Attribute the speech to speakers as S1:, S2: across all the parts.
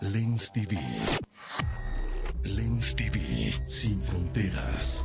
S1: Lens TV. Lens TV sin fronteras.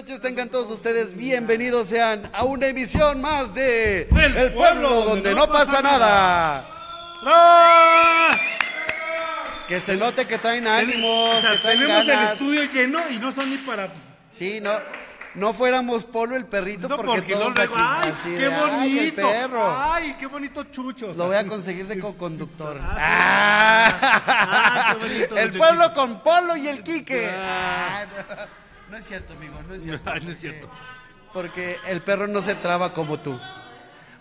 S2: Noches. Tengan todos ustedes bienvenidos sean a una emisión más de El, pueblo, donde, no pasa nada. Que se note que traen ánimos,
S3: O sea,
S2: que traen
S3: tenemos el estudio lleno y no son ni para.
S2: Sí, no, no fuéramos Polo el perrito
S3: No,
S2: porque,
S3: porque
S2: todos
S3: no
S2: aquí,
S3: ¡Ay,
S2: así
S3: qué
S2: de, "Ay,
S3: bonito!
S2: el perro.
S3: ¡Ay, qué bonito chucho!
S2: Lo voy a conseguir de co-conductor.
S3: Ah,
S2: Ah.
S3: bonito,
S2: el pueblo con Polo y el Quique.
S3: Ah.
S2: Ah, no. No es cierto, amigo, no es cierto.
S3: No es cierto.
S2: Porque el perro no se traba como tú.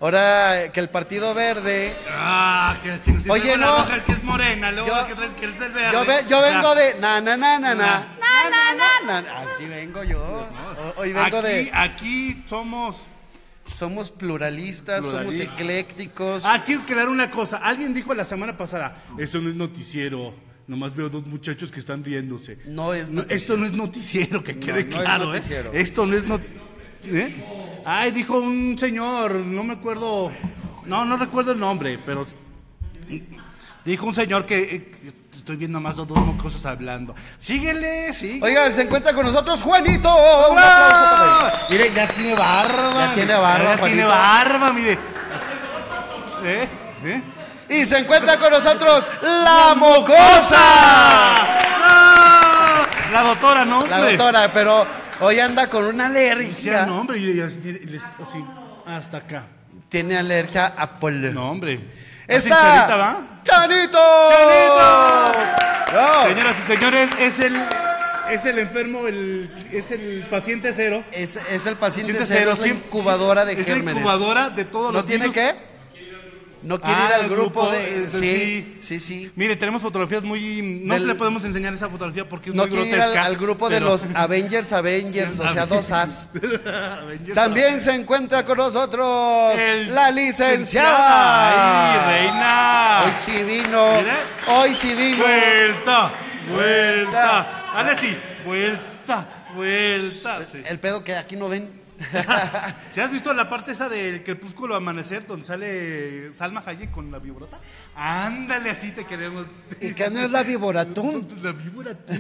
S2: Ahora que el Partido Verde.
S3: ¡Ah, que chingos! Si
S2: Oye, no.
S3: La roja, el que es morena, luego
S2: Yo-
S3: el que, es el verde.
S2: Yo, ve- yo vengo
S3: Ah,
S2: de na na na na na. Na na na na. Así vengo yo. O- Hoy vengo
S3: aquí,
S2: de.
S3: Aquí somos.
S2: Somos pluralistas, somos eclécticos.
S3: Ah, quiero aclarar una cosa. Alguien dijo la semana pasada: Eso no es noticiero. Nomás veo dos muchachos que están riéndose.
S2: No es
S3: No,
S2: noticiero.
S3: esto no es noticiero, que quede
S2: no
S3: claro,
S2: noticiero.
S3: ¿eh? Esto no es not... ¿eh? Ay, dijo un señor, no me acuerdo, no, no recuerdo el nombre, pero dijo un señor que, eh, que estoy viendo más dos mocosos hablando. Síguele, sí.
S2: Oigan, se encuentra con nosotros Juanito. Un aplauso para él.
S3: Mire, ya tiene barba.
S2: Ya tiene barba,
S3: Ya tiene barba, mire. ¿Eh? ¿Eh?
S2: Y se encuentra con nosotros la mocosa.
S3: ¡Ah! La doctora, ¿no?
S2: La
S3: hombre?
S2: doctora, pero hoy anda con una
S3: Ya,
S2: alergia.
S3: no, hombre, y- y- mire, les- así, hasta acá.
S2: Tiene alergia a polen.
S3: No, hombre. ¿Es
S2: Está
S3: sincerita, va?
S2: Chanito.
S3: ¡Chanito!
S2: No,
S3: Señoras y señores, es el, es el enfermo, el, es el paciente cero.
S2: es, es el paciente cero, es la incubadora de
S3: es la
S2: gérmenes.
S3: incubadora de todos
S2: ¿No
S3: los
S2: tiene
S3: virus.
S2: qué? No quiere
S3: Ah,
S2: ir al
S3: el
S2: grupo,
S3: grupo,
S2: de...
S3: eh,
S2: Sí,
S3: sí.
S2: sí, sí.
S3: Mire, tenemos fotografías muy... No
S2: Del-
S3: le podemos enseñar esa fotografía porque es
S2: No
S3: muy
S2: quiere ir al, al grupo de los Avengers Avengers, o sea, dos As. También se encuentra con nosotros
S3: El-
S2: la licenciada.
S3: ¡Ay, reina!
S2: Hoy sí vino.
S3: Mira.
S2: Hoy sí vino.
S3: Vuelta, vuelta. Hazle así. Vuelta, vuelta. Sí.
S2: El pedo que aquí no ven.
S3: ¿Se has visto la parte esa del crepúsculo amanecer donde sale Salma Hayek con la vibrota? Ándale, así te queremos.
S2: ¿Y que no es la viboratún?
S3: La vibrota.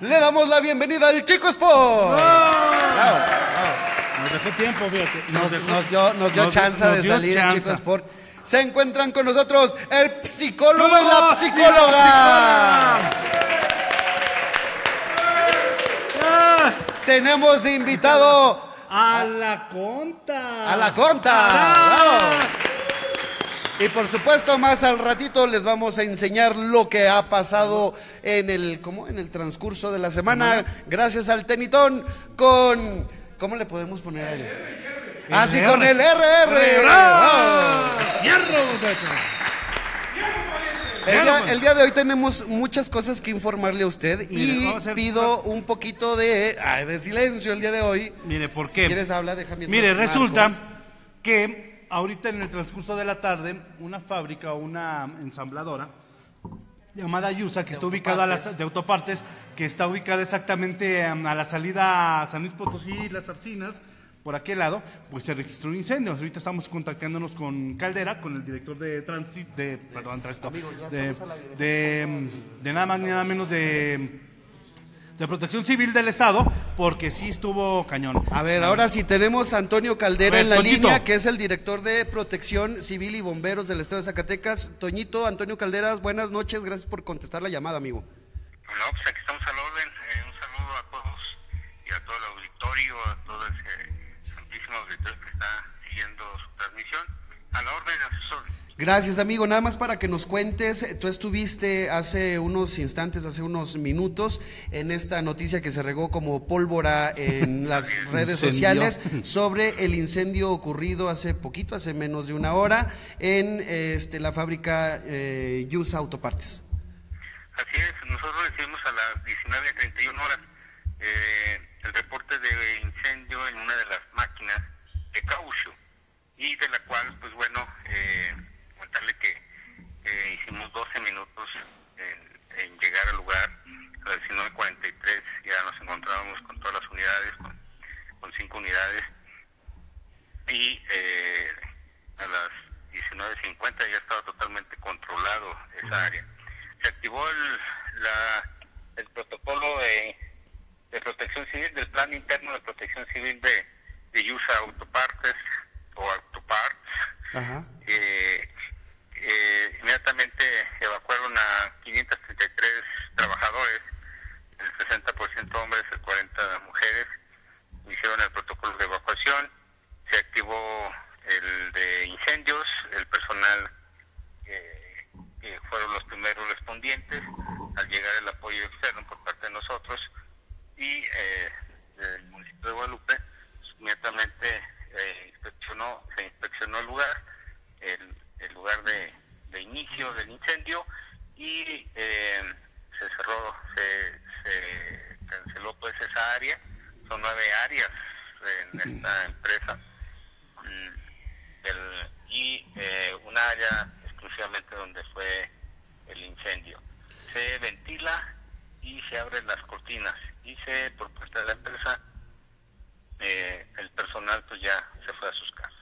S2: Le damos la bienvenida al Chico Sport. Bravo, bravo.
S3: Nos dejó tiempo, fíjate.
S2: Nos,
S3: dejó-
S2: nos dio, nos dio
S3: nos-
S2: chance de
S3: dio
S2: salir el. Chico Sport. Se encuentran con nosotros el psicólogo y la psicóloga.
S3: ¡Ah!
S2: Tenemos invitado
S3: A la conta.
S2: a la conta.
S3: ¡Ah!
S2: Bravo. Y por supuesto, más al ratito les vamos a enseñar lo que ha pasado en el, ¿cómo? En el transcurso de la semana, gracias al tenitón, con, ¿cómo le podemos poner a él? Ah, sí, con el RR.
S3: ¡Bravo! ¡Hierro, muchachos!
S2: El día, el día de hoy tenemos muchas cosas que informarle a usted y
S3: hacer-
S2: pido un poquito de, ay, de silencio el día de hoy.
S3: Mire, ¿por
S2: Si
S3: qué?
S2: quieres habla, déjame.
S3: Mire,
S2: marco.
S3: resulta que ahorita en el transcurso de la tarde, una fábrica o una ensambladora llamada Yusa, que está ubicada a las, de autopartes, que está ubicada exactamente um, a la salida a San Luis Potosí, Las Arcinas, por aquel lado, pues se registró un incendio. Ahorita estamos contactándonos con Caldera, con el director de tránsito, de, perdón, tránsito, de, de, de nada más ni nada menos de, de Protección Civil del Estado, porque sí estuvo cañón.
S2: A ver, ahora sí tenemos a Antonio Caldera
S3: ver,
S2: en la
S3: Toñito.
S2: línea, que es el director de Protección Civil y Bomberos del Estado de Zacatecas. Toñito, Antonio Caldera, buenas noches, gracias por contestar la llamada, amigo.
S4: No, pues aquí estamos al orden. Eh, un saludo a todos y a todo el auditorio, a todo ese que está siguiendo su transmisión. A la orden, a sus órdenes.
S2: Gracias, amigo. Nada más para que nos cuentes, tú estuviste hace unos instantes, hace unos minutos, en esta noticia que se regó como pólvora en las redes sociales sobre el incendio ocurrido hace poquito, hace menos de una hora, en este, la fábrica eh, Yusa Autopartes.
S4: Así es, nosotros recibimos a las 19.31 horas eh, el reporte de incendio en una de las máquinas de caucho. Y de la cual, pues bueno, eh, comentarle que eh, hicimos 12 minutos en, en llegar al lugar, a las 19.43 ya nos encontrábamos con todas las unidades, con, con cinco unidades. Y eh, a las 19.50 ya estaba totalmente controlado esa área. Se activó el, la, el protocolo de, de protección civil, del plan interno de protección civil de, de USA Autopartes o Autoparts.
S2: Ajá.
S4: Eh, eh, inmediatamente evacuaron a 533 trabajadores, el 60% hombres, el 40% mujeres, hicieron el protocolo de evacuación, se activó el de incendios, el personal eh, que fueron los primeros respondientes, al llegar el apoyo externo por parte de nosotros y eh, el municipio de Guadalupe inmediatamente eh, inspeccionó, se inspeccionó el lugar, el, el lugar de, de inicio del incendio y eh, se cerró, se, se canceló pues esa área, son nueve áreas en esta empresa. Mm, el- y eh, un área exclusivamente donde fue el incendio. Se ventila y se abren las cortinas se, por parte de la empresa, eh, el personal pues ya se fue a sus casas.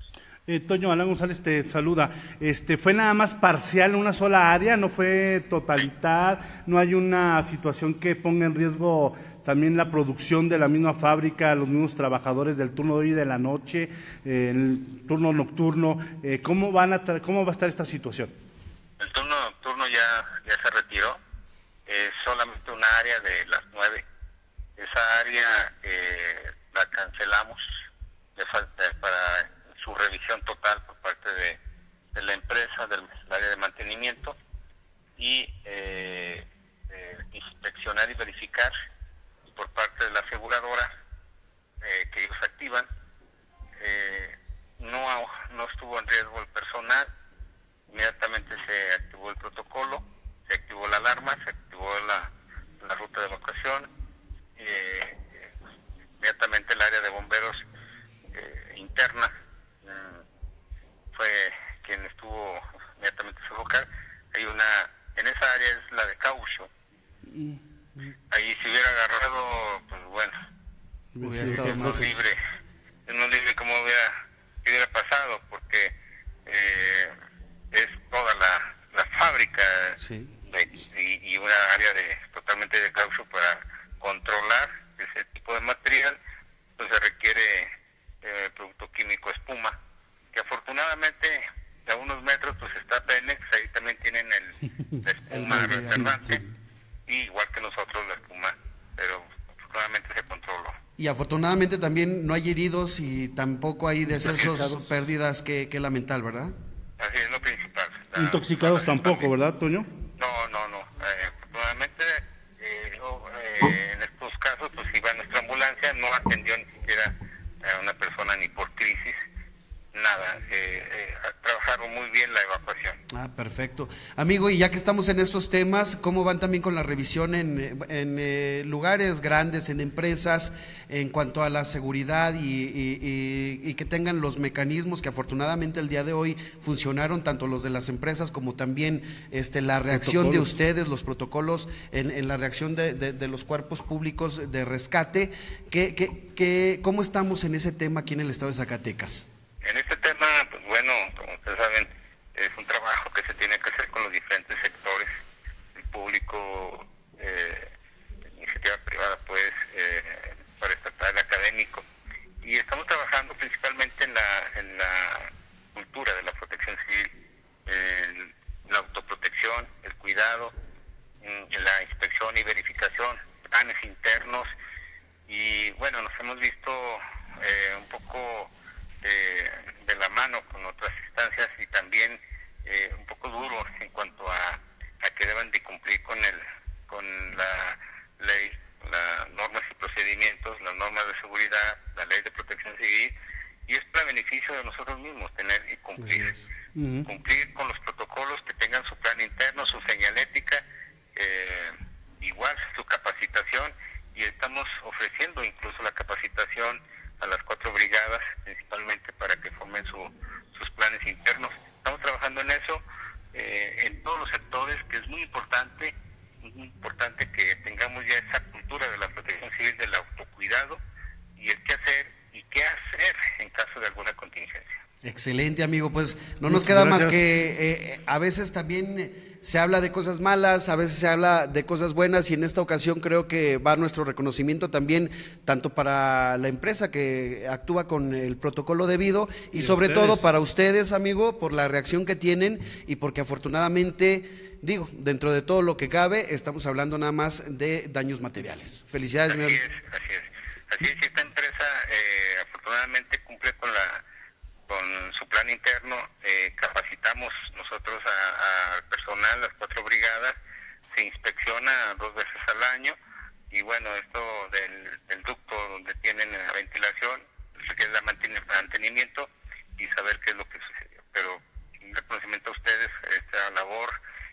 S3: Eh, Toño Alan González te saluda. Este, ¿Fue nada más parcial en una sola área? ¿No fue totalidad? ¿No hay una situación que ponga en riesgo también la producción de la misma fábrica, los mismos trabajadores del turno de hoy y de la noche, eh, el turno nocturno? Eh, ¿cómo, van a ¿Cómo va a estar esta situación?
S4: El turno nocturno ya, ya se retiró, es solamente una área de las nueve. Esa área eh, la cancelamos le falta para su revisión total por parte de, de la empresa, del, área de mantenimiento y eh, eh, inspeccionar y verificar por parte de la aseguradora que ellos activan. No, no estuvo en riesgo el personal, inmediatamente se activó el protocolo, se activó la alarma, se activó la ruta de evacuación, eh, inmediatamente el área de bomberos eh, interna mm, fue quien estuvo inmediatamente a sofocar. Hay una, en esa área es la de caucho. Ahí si hubiera agarrado, pues bueno,
S2: Hubiera estado más-
S3: no sé.
S4: libre, no libre como hubiera, qué hubiera pasado, porque eh, es toda la, la fábrica
S2: Sí.
S4: de- y, y una área de totalmente de caucho para controlar ese tipo de material, pues se requiere eh, producto químico espuma, que afortunadamente a unos metros pues está Penex, ahí también tienen el, la espuma reservante, y igual que nosotros la espuma, pero afortunadamente se controló.
S2: Y afortunadamente también no hay heridos y tampoco hay decesos, pérdidas que, que lamentar, ¿verdad?
S4: Así es lo principal. La-
S3: Intoxicados
S4: la-
S3: tampoco, ¿verdad, Toño?
S4: No, no, no. Eh, afortunadamente, eh, o- eh, en estos casos, pues iba nuestra ambulancia, no atendió ni siquiera a una persona ni por crisis, nada. Eh, eh, trabajaron muy bien la evacuación.
S2: Ah, perfecto. Amigo, y ya que estamos en estos temas, ¿cómo van también con la revisión en, eh, en, eh, lugares grandes, en empresas, en cuanto a la seguridad y, y- y- y que tengan los mecanismos que afortunadamente el día de hoy funcionaron, tanto los de las empresas como también este, la reacción de ustedes, los protocolos en, en la reacción de, de- de los cuerpos públicos de rescate? ¿Qué, qué, qué- ¿Cómo estamos en ese tema aquí en el estado de Zacatecas?
S4: En este tema, pues bueno, como ustedes saben, es un trabajo que hacer con los diferentes sectores, el público, eh, iniciativa privada, pues, eh, para estatal, académico. Y estamos trabajando principalmente en la, en la cultura de la protección civil, el- la autoprotección, el cuidado, mm, la inspección y verificación, planes internos y bueno, nos hemos visto eh, un poco eh, de la mano con otras instancias y también eh, un poco duros en cuanto a, a que deben de cumplir con el con la ley, las normas y procedimientos, las normas de seguridad, la ley de protección civil y es para beneficio de nosotros mismos tener y cumplir
S2: Así es.
S3: Ujú.
S4: cumplir con los protocolos, que tengan su plan interno, su señalética, eh, capacitación a las cuatro brigadas, principalmente para que formen su- sus planes internos. Estamos trabajando en eso, eh, en todos los sectores, que es muy importante, es muy importante que tengamos ya esa cultura de la protección civil, del autocuidado y el qué hacer y qué hacer en caso de alguna contingencia.
S2: Excelente, amigo. Pues no nos
S3: Muchas
S2: queda más que eh, a veces también se habla de cosas malas, a veces se habla de cosas buenas y en esta ocasión creo que va nuestro reconocimiento también tanto para la empresa que actúa con el protocolo debido y,
S3: Y
S2: sobre
S3: ustedes.
S2: todo para ustedes, amigo, por la reacción que tienen y porque afortunadamente, digo, dentro de todo lo que cabe, estamos hablando nada más de daños materiales. Felicidades, señor.
S4: es, así es. Así es, y esta empresa eh, afortunadamente cumple con la con su plan interno. eh, capacitamos nosotros a- al personal, las cuatro brigadas, se inspecciona dos veces al año y bueno, esto del, del ducto donde tienen la ventilación, se queda mantiene- mantenimiento y saber qué es lo que sucedió. Pero un reconocimiento a ustedes, esta labor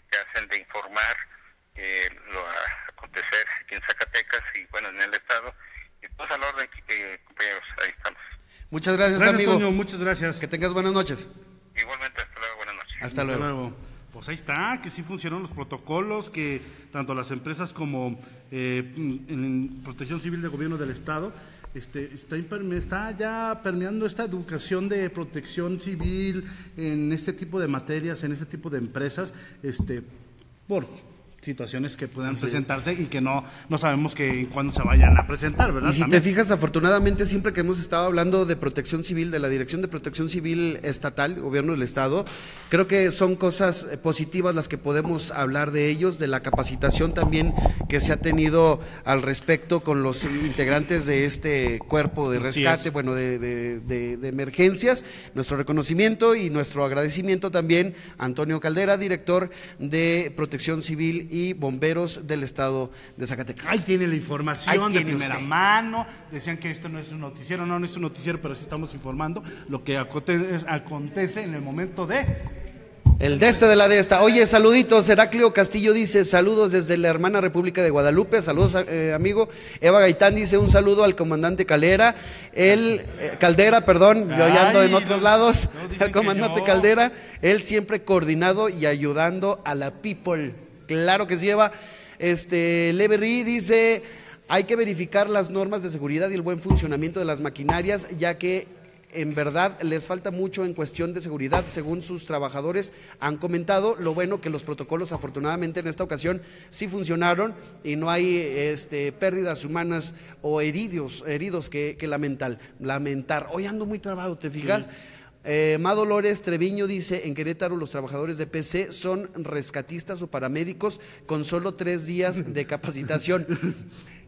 S4: que hacen de informar eh, lo a acontecer aquí en Zacatecas y bueno, en el estado. Y pues al orden, eh, compañeros, ahí estamos.
S2: Muchas gracias,
S3: Gracias,
S2: amigo.
S3: Toño, muchas gracias.
S2: Que tengas buenas noches.
S4: Igualmente, hasta luego, buenas noches.
S2: Hasta
S3: Hasta
S2: luego.
S3: luego. Pues ahí está, que sí funcionan los protocolos, que tanto las empresas como eh, en Protección Civil del Gobierno del Estado este, está, imperme- está ya permeando esta educación de protección civil en este tipo de materias, en este tipo de empresas, este, por situaciones que puedan presentarse y que no, no sabemos que cuándo se vayan a presentar, ¿verdad?
S2: Y si te fijas, afortunadamente, siempre que hemos estado hablando de protección civil, de la Dirección de Protección Civil Estatal, Gobierno del Estado, creo que son cosas eh, positivas las que podemos hablar de ellos, de la capacitación también que se ha tenido al respecto con los integrantes de este cuerpo de rescate,
S3: es.
S2: bueno, de, de- de- de emergencias. Nuestro reconocimiento y nuestro agradecimiento también a Antonio Caldera, director de Protección Civil y Bomberos del Estado de Zacatecas.
S3: Ahí tiene la información
S2: Ahí
S3: de primera
S2: usted.
S3: mano. Decían que esto no es un noticiero, no, no es un noticiero, pero sí estamos informando lo que acontece en el momento de.
S2: El de este de la de esta. Oye, saluditos. Heraclio Castillo dice saludos desde la hermana República de Guadalupe. Saludos, eh, amigo. Eva Gaitán dice un saludo al comandante Calera. El eh, Caldera, perdón. Yo ya ando
S3: Ay,
S2: en otros
S3: no,
S2: lados.
S3: no
S2: al comandante. Caldera. Él siempre coordinado y ayudando a la people. Claro que sí, Eva. Este, Levery dice. Hay que verificar las normas de seguridad y el buen funcionamiento de las maquinarias, ya que en verdad les falta mucho en cuestión de seguridad, según sus trabajadores han comentado. Lo bueno que los protocolos, afortunadamente en esta ocasión, sí funcionaron y no hay este, pérdidas humanas o heridos, heridos que, que lamentar. lamentar. Hoy ando muy trabado, ¿te fijas? Eh, Ma Dolores Treviño dice, en Querétaro los trabajadores de PC son rescatistas o paramédicos con solo tres días de capacitación.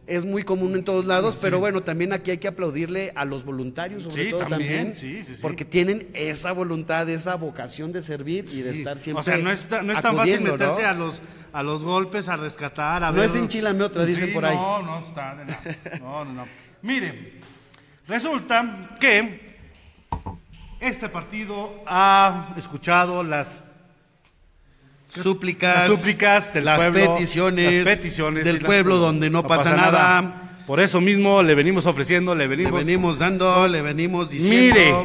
S2: Es muy común en todos lados, pero bueno, también aquí hay que aplaudirle a los voluntarios, sobre
S3: Sí,
S2: todo
S3: también,
S2: también,
S3: sí,
S2: porque tienen esa voluntad, esa vocación de servir y de estar siempre
S3: O sea, no es, ta- no es tan fácil meterse
S2: ¿no?
S3: a los a los golpes, a rescatar, a
S2: No
S3: ver.
S2: es enchilame otra, dicen por ahí.
S3: No, no está de nada. No, no, no. Mire, resulta que este partido ha escuchado las
S2: súplicas,
S3: las súplicas del
S2: las
S3: pueblo,
S2: peticiones,
S3: las peticiones
S2: del pueblo donde no, pasa, nada.
S3: Por eso mismo le venimos ofreciendo, le
S2: Le
S3: venimos.
S2: venimos dando, le venimos diciendo.
S3: Mire,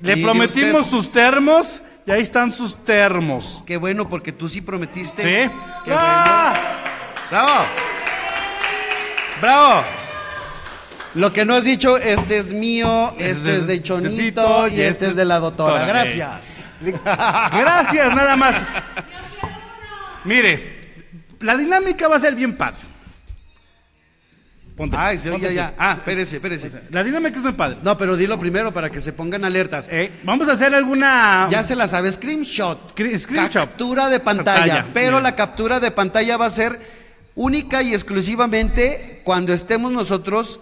S3: le prometimos
S2: usted-
S3: sus termos y ahí están sus termos.
S2: Qué bueno, porque tú sí prometiste.
S3: ¿Sí?
S2: Qué
S3: ¡Ah!
S2: bueno. ¡Bravo! ¡Bravo! Lo que no has dicho, este es mío, este es de Chonito y este es de la doctora. Gracias.
S3: Gracias, nada más. Mire, la dinámica va a ser bien padre. Ponte,
S2: Ay, se oye ya. Ah, espérese, espérese.
S3: La dinámica es muy padre.
S2: No, pero dilo primero para que se pongan alertas.
S3: Eh, vamos a hacer alguna.
S2: Ya se la sabe, screenshot.
S3: Screen- screenshot.
S2: Captura de pantalla.
S3: Pantalla,
S2: Pero
S3: bien.
S2: la captura de pantalla va a ser única y exclusivamente cuando estemos nosotros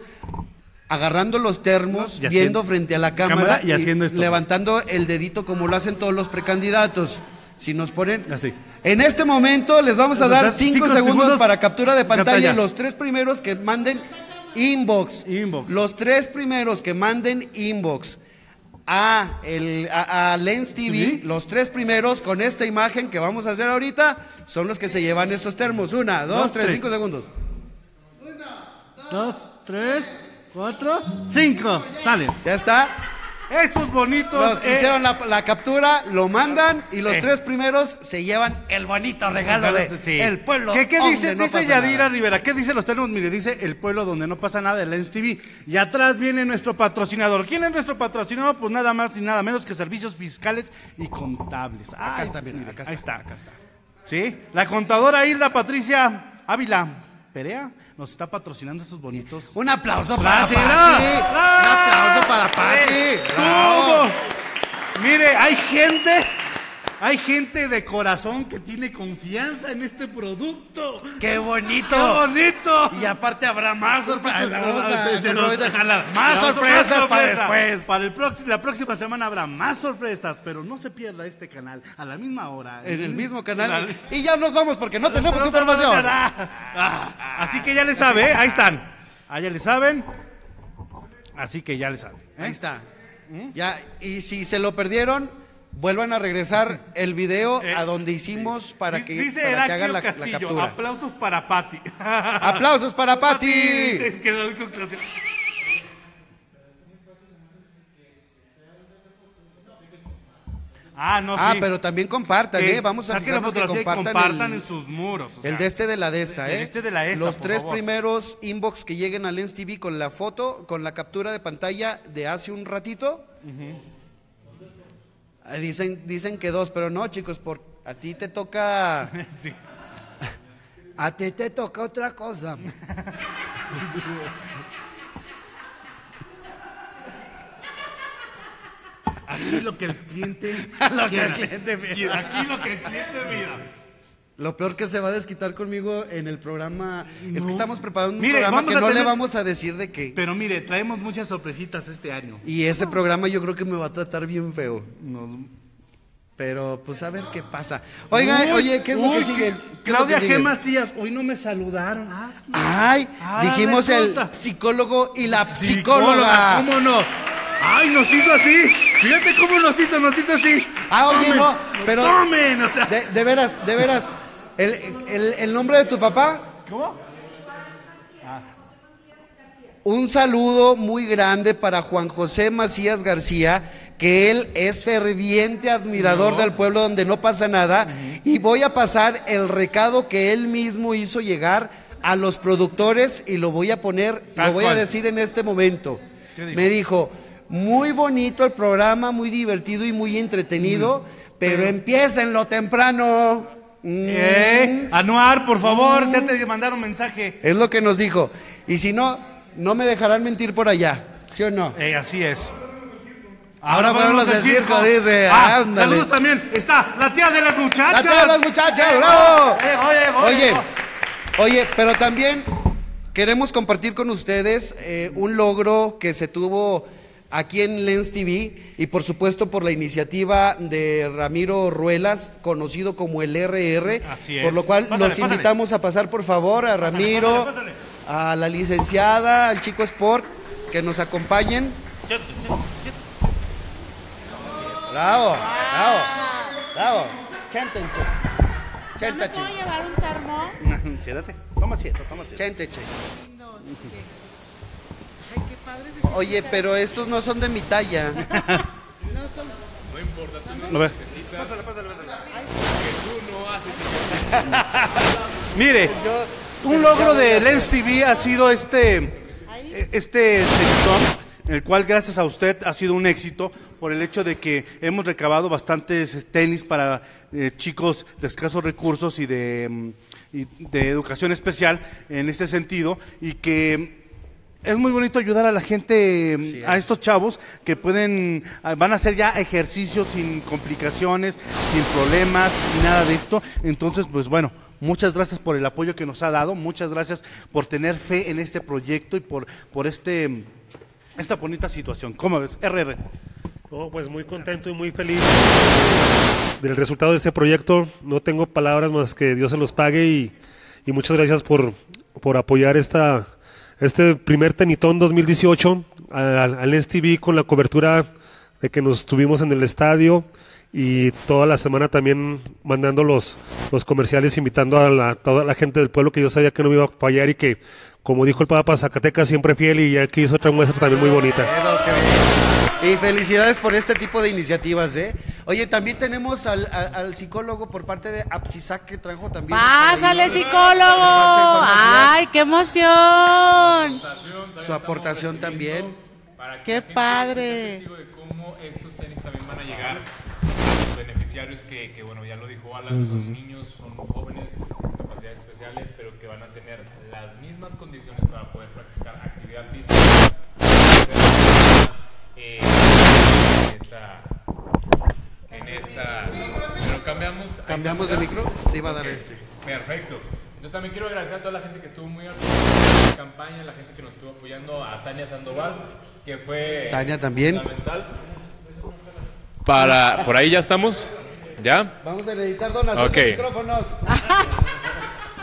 S2: agarrando los termos,
S3: haciendo-
S2: viendo frente a la cámara,
S3: cámara y haciendo esto.
S2: levantando el dedito como lo hacen todos los precandidatos. Si nos ponen
S3: Así.
S2: En este momento les vamos a
S3: Nos
S2: dar cinco, segundos,
S3: segundos
S2: para captura de pantalla.
S3: pantalla.
S2: Los tres primeros que manden inbox.
S3: Inbox.
S2: Los tres primeros que manden inbox a, el, a, a Lens TV, los tres primeros con esta imagen que vamos a hacer ahorita, son los que se llevan estos termos. Una, dos,
S3: Dos,
S2: tres,
S3: tres.
S2: cinco segundos.
S3: Dos, tres. Cuatro, cinco. Sale.
S2: Ya está.
S3: Estos bonitos.
S2: Los que
S3: eh,
S2: hicieron la, la captura lo mandan y los
S3: Eh.
S2: tres primeros se llevan el bonito regalo de
S3: Sí.
S2: el pueblo.
S3: ¿Qué, qué dice,
S2: no
S3: dice Yadira
S2: nada.
S3: Rivera? ¿Qué dice los tenemos? Mire, dice el pueblo donde no pasa nada, el Lens TV. Y atrás viene nuestro patrocinador. ¿Quién es nuestro patrocinador? Pues nada más y nada menos que servicios fiscales y contables.
S2: Acá
S3: Ay,
S2: está, mira,
S3: mire,
S2: acá
S3: ahí
S2: está,
S3: está.
S2: acá está.
S3: Sí, la contadora Hilda Patricia Ávila Perea nos está patrocinando estos bonitos.
S2: Un aplauso para Pati. Un aplauso para Pati.
S3: Mire, hay gente, hay gente de corazón que tiene confianza en este producto.
S2: ¡Qué bonito!
S3: ¡Qué bonito!
S2: Y aparte habrá más sorpresas. Más sorpresas para después.
S3: Para el próximo- la próxima semana habrá más sorpresas, pero no se pierda este canal a la misma hora.
S2: En el mismo canal. Y ya nos vamos porque no tenemos información.
S3: Ah, así que ya le sabe, ¿eh? ahí están. Ah, ya le saben. Así que ya le saben. ¿eh?
S2: Ahí está. Ya, y si se lo perdieron, vuelvan a regresar el video
S3: Eh,
S2: a donde hicimos para que,
S3: Dice
S2: para que hagan la, la
S3: Castillo,
S2: captura.
S3: aplausos para Pati.
S2: Aplausos para
S3: que Claudia. Ah, no,
S2: Ah,
S3: sí.
S2: pero también compartan,
S3: Que
S2: ¿eh? Vamos a
S3: saquen la
S2: que compartan,
S3: compartan
S2: el,
S3: en sus muros. o
S2: el
S3: sea.
S2: de este de la de esta,
S3: el
S2: ¿eh?
S3: de este de la esta,
S2: Los
S3: por
S2: tres
S3: favor.
S2: primeros inbox que lleguen a Lens TV con la foto, con la captura de pantalla de hace un ratito. Ah, Dicen, dicen que dos, pero no, chicos, por a ti te toca.
S3: Sí.
S2: A ti te toca otra cosa.
S3: Aquí lo que el cliente
S2: Lo que el cliente pida.
S3: Aquí lo que el cliente pida.
S2: Lo peor que se va a desquitar conmigo en el programa es que estamos preparando un
S3: Mire,
S2: programa que
S3: a
S2: no le vamos a decir de qué.
S3: Pero mire, traemos muchas sorpresitas este año.
S2: Y ese programa yo creo que me va a tratar bien feo. Pero pues a ver qué pasa. Oiga,
S3: Uy,
S2: oye, ¿qué es lo que sigue?
S3: que-
S2: ¿Qué es lo
S3: Claudia
S2: que sigue?
S3: G. Macías, hoy no me saludaron. Ah, sí.
S2: Ay,
S3: Ah,
S2: dijimos
S3: resulta.
S2: el psicólogo y la psicóloga.
S3: ¿Cómo no? Ay, nos hizo así. Fíjate cómo nos hizo, nos hizo así.
S2: Ah, oye,
S3: Tomen,
S2: no, pero-
S3: Tomen, o sea.
S2: De, de veras, de veras. El, el- el nombre de tu papá,
S3: ¿Cómo?
S2: un saludo muy grande para Juan José Macías García, que él es ferviente admirador del pueblo donde no pasa nada. Y voy a pasar el recado que él mismo hizo llegar a los productores y lo voy a poner,
S3: Tal
S2: lo voy a decir en este momento. Me dijo, muy bonito el programa, muy divertido y muy entretenido, pero empieza en lo temprano. Mm.
S3: Eh, Anuar, por favor, ya te mandaron mensaje.
S2: Es lo que nos dijo. Y si no, no me dejarán mentir por allá. ¿Sí o no?
S3: Eh, así es.
S2: Ahora fueron los del circo, dice,
S3: Ah, saludos también. Está la tía de las muchachas.
S2: ¡La tía de las muchachas,
S3: Eh,
S2: bravo!
S3: eh, oye, oye,
S2: Oye, oye, pero también queremos compartir con ustedes un logro que se tuvo aquí en Lens TV y por supuesto por la iniciativa de Ramiro Ruelas, conocido como el RR,
S3: Así es.
S2: por lo cual
S3: Pásale,
S2: los
S3: pásale.
S2: invitamos a pasar por favor a Ramiro,
S3: pásale,
S2: a la licenciada, al chico Sport, que nos acompañen. Bravo, bravo, bravo. Chente,
S5: ¿Ya me
S2: chente,
S5: puedo llevar un termo?
S3: Siéntate. Toma asiento, toma
S5: No,
S2: Oye, pero estos no son de mi talla.
S5: No son-
S3: Lo ve. Mire, un logro de Lens TV ha sido este, este sector, el cual gracias a usted ha sido un éxito por el hecho de que hemos recabado bastantes tenis para eh, chicos de escasos recursos y de, mm, y de educación especial en este sentido y que es muy bonito ayudar a la gente, mm,
S2: Sí,
S3: a
S2: es.
S3: estos chavos que pueden, ah, van a hacer ya ejercicios sin complicaciones, sin problemas, sin nada de esto. Entonces, pues bueno, muchas gracias por el apoyo que nos ha dado, muchas gracias por tener fe en este proyecto y por, por este, esta bonita situación. ¿Cómo ves? RR.
S6: No, pues muy contento y muy feliz del resultado de este proyecto. No tengo palabras más que Dios se los pague y, y muchas gracias por, por apoyar esta, este primer Tenitón 2018 al, al Lens TV con la cobertura de que nos tuvimos en el estadio y toda la semana también mandando los, los comerciales, invitando a la, toda la gente del pueblo que yo sabía que no me iba a fallar y que como dijo el Papa, Zacatecas siempre fiel y aquí hizo otra muestra también muy bonita.
S2: Y felicidades por este tipo de iniciativas, ¿eh? Oye, también tenemos al, al- al psicólogo por parte de Apsisac que trajo también.
S5: Pásale, psicólogo. Ay, qué emoción.
S2: Su aportación también.
S7: Para
S5: Qué padre.
S7: de cómo estos tenis también van a llegar a los beneficiarios que, que, bueno, ya lo dijo Alan, son niños, son jóvenes con capacidades especiales, pero que van a tener las mismas condiciones para poder practicar actividad física. Eh, en esta, en esta, pero cambiamos.
S2: Cambiamos de micro. Te iba a dar este.
S7: Perfecto. Entonces también quiero agradecer a toda la gente que estuvo muy pendiente de la campaña, la gente que nos estuvo apoyando, a Tania Sandoval, que fue
S2: Tania también.
S7: fundamental. Para, por ahí ya estamos, ¿ya?
S2: Vamos a necesitar donación
S7: Ok.
S2: de micrófonos.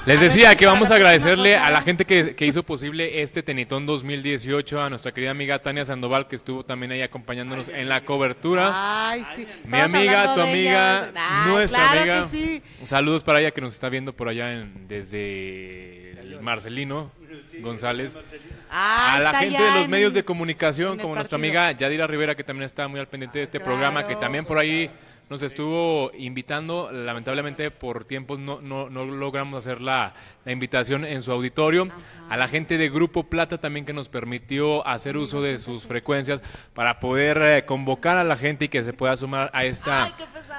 S7: Les decía que vamos a agradecerle a la gente que, que hizo posible este Tenitón 2018, a nuestra querida amiga Tania Sandoval, que estuvo también ahí acompañándonos en la cobertura.
S5: Ay, sí.
S7: Mi amiga, tu amiga.
S5: Ay,
S7: nuestra
S5: claro
S7: amiga.
S5: sí.
S7: Saludos para ella que nos está viendo por allá en- desde el Marcelino González.
S5: Ah,
S7: a la gente de los medios de comunicación, como nuestra amiga Yadira Rivera, que también está muy al pendiente de este programa, que también por ahí nos estuvo invitando. Lamentablemente, por tiempos no, no, no logramos hacer la, la invitación en su auditorio. A la gente de Grupo Plata también que nos permitió hacer uso de sus frecuencias para poder eh, convocar a la gente y que se pueda sumar a esta,
S5: Ay,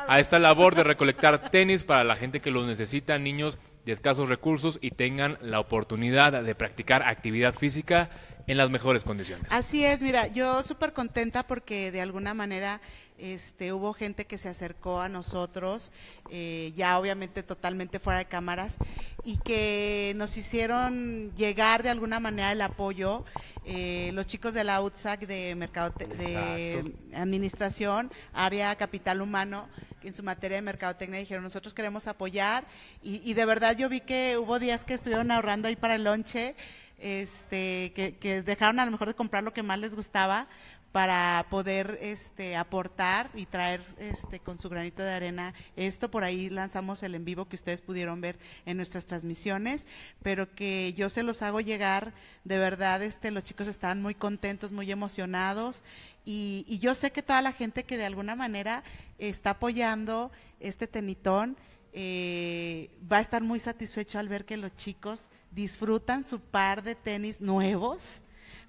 S7: a esta labor de recolectar tenis para la gente que los necesita, niños de escasos recursos y tengan la oportunidad de practicar actividad física en las mejores condiciones.
S5: Así es, mira, yo súper contenta porque de alguna manera este, hubo gente que se acercó a nosotros, eh, ya obviamente totalmente fuera de cámaras, y que nos hicieron llegar de alguna manera el apoyo. eh, los chicos de la UTSAC de, mercado de Administración, área Capital Humano, en su materia de mercadotecnia dijeron, nosotros queremos apoyar, y, y de verdad yo vi que hubo días que estuvieron ahorrando ahí para el lonche, este, que, que dejaron a lo mejor de comprar lo que más les gustaba para poder este, aportar y traer este, con su granito de arena esto. Por ahí lanzamos el en vivo que ustedes pudieron ver en nuestras transmisiones, pero que yo se los hago llegar. De verdad, este, los chicos están muy contentos, muy emocionados. Y, y yo sé que toda la gente que de alguna manera está apoyando este tenitón eh, va a estar muy satisfecho al ver que los chicos disfrutan su par de tenis nuevos.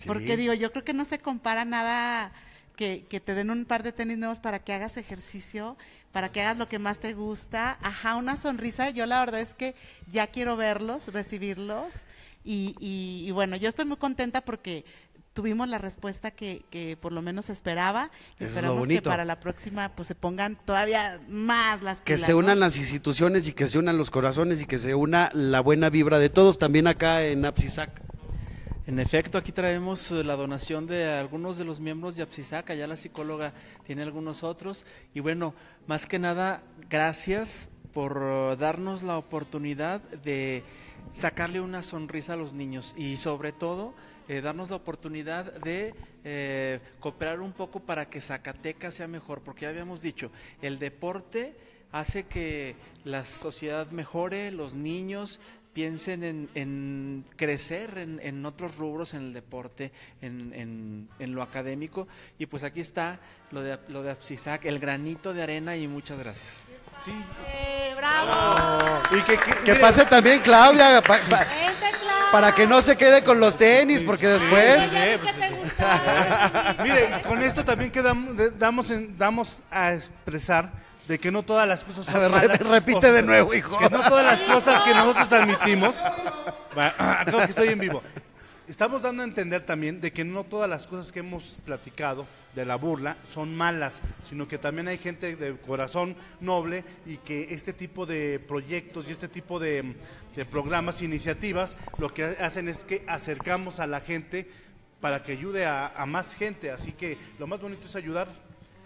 S5: Porque digo, yo creo que no se compara nada que, que te den un par de tenis nuevos para que hagas ejercicio, para que hagas lo que más te gusta. Ajá, una sonrisa. Yo la verdad es que ya quiero verlos, recibirlos. Y, y- y bueno, yo estoy muy contenta porque tuvimos la respuesta que, que por lo menos esperaba.
S2: Eso
S5: Y
S2: es lo
S5: esperamos que para la próxima pues se pongan todavía más las
S2: Que
S5: pilas,
S2: se unan
S5: ¿no?
S2: las instituciones y que se unan los corazones y que se una la buena vibra de todos, también acá en Apsisac.
S8: En efecto, aquí traemos eh, la donación de algunos de los miembros de Apsisac, ya la psicóloga tiene algunos otros. Y bueno, más que nada, gracias por darnos la oportunidad de sacarle una sonrisa a los niños y sobre todo eh, darnos la oportunidad de eh, cooperar un poco para que Zacatecas sea mejor, porque ya habíamos dicho, el deporte hace que la sociedad mejore, los niños piensen en, en crecer en, en otros rubros en el deporte, en, en- en lo académico. Y pues aquí está lo de, lo de Apsisac, el granito de arena y muchas gracias.
S3: Sí.
S5: ¡Eh, ¡Bravo!
S3: Y que, que-
S2: Que
S3: mire,
S2: pase también Claudia, pa- pa- para que no se quede con los tenis, porque después...
S3: Mire, con esto también quedamos, damos, en- damos a expresar de que no todas las cosas son
S2: A ver,
S3: malas.
S2: repite de nuevo, hijo.
S3: Que no todas las cosas que nosotros transmitimos. Va, Creo que estoy en vivo. Estamos dando a entender también de que no todas las cosas que hemos platicado de la burla son malas, sino que también hay gente de corazón noble y que este tipo de proyectos y este tipo de, de programas, iniciativas, lo que hacen es que acercamos a la gente para que ayude a, a más gente. Así que lo más bonito es ayudar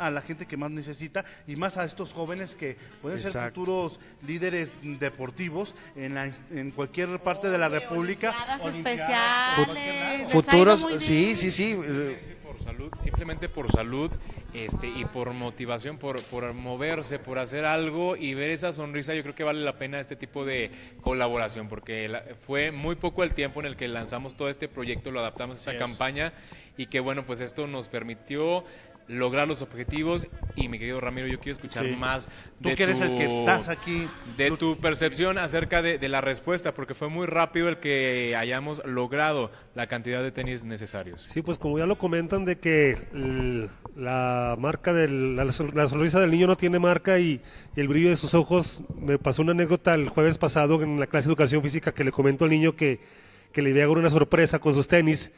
S3: a la gente que más necesita y más a estos jóvenes que pueden ser futuros líderes deportivos en, la- en cualquier parte de la República.
S5: Olimpiadas
S3: Olimpiadas,
S5: especiales.
S2: Futuros, sí, sí, sí. eh,
S7: por salud, simplemente por salud este, y por motivación, por, por moverse, por hacer algo y ver esa sonrisa, yo creo que vale la pena este tipo de colaboración, porque la- fue muy poco el tiempo en el que lanzamos todo este proyecto, lo adaptamos a esta campaña y que bueno, pues esto nos permitió lograr los objetivos y mi querido Ramiro, yo quiero escuchar
S3: Sí.
S7: más
S3: Tú
S7: de
S3: que eres el que estás aquí.
S7: de tu percepción acerca de, de la respuesta, porque fue muy rápido el que hayamos logrado la cantidad de tenis necesarios.
S6: Sí, pues como ya lo comentan de que el- la marca de la, la sonrisa del niño no tiene marca y, y el brillo de sus ojos, me pasó una anécdota el jueves pasado en la clase de educación física que le comento al niño que, que le iba a dar una sorpresa con sus tenis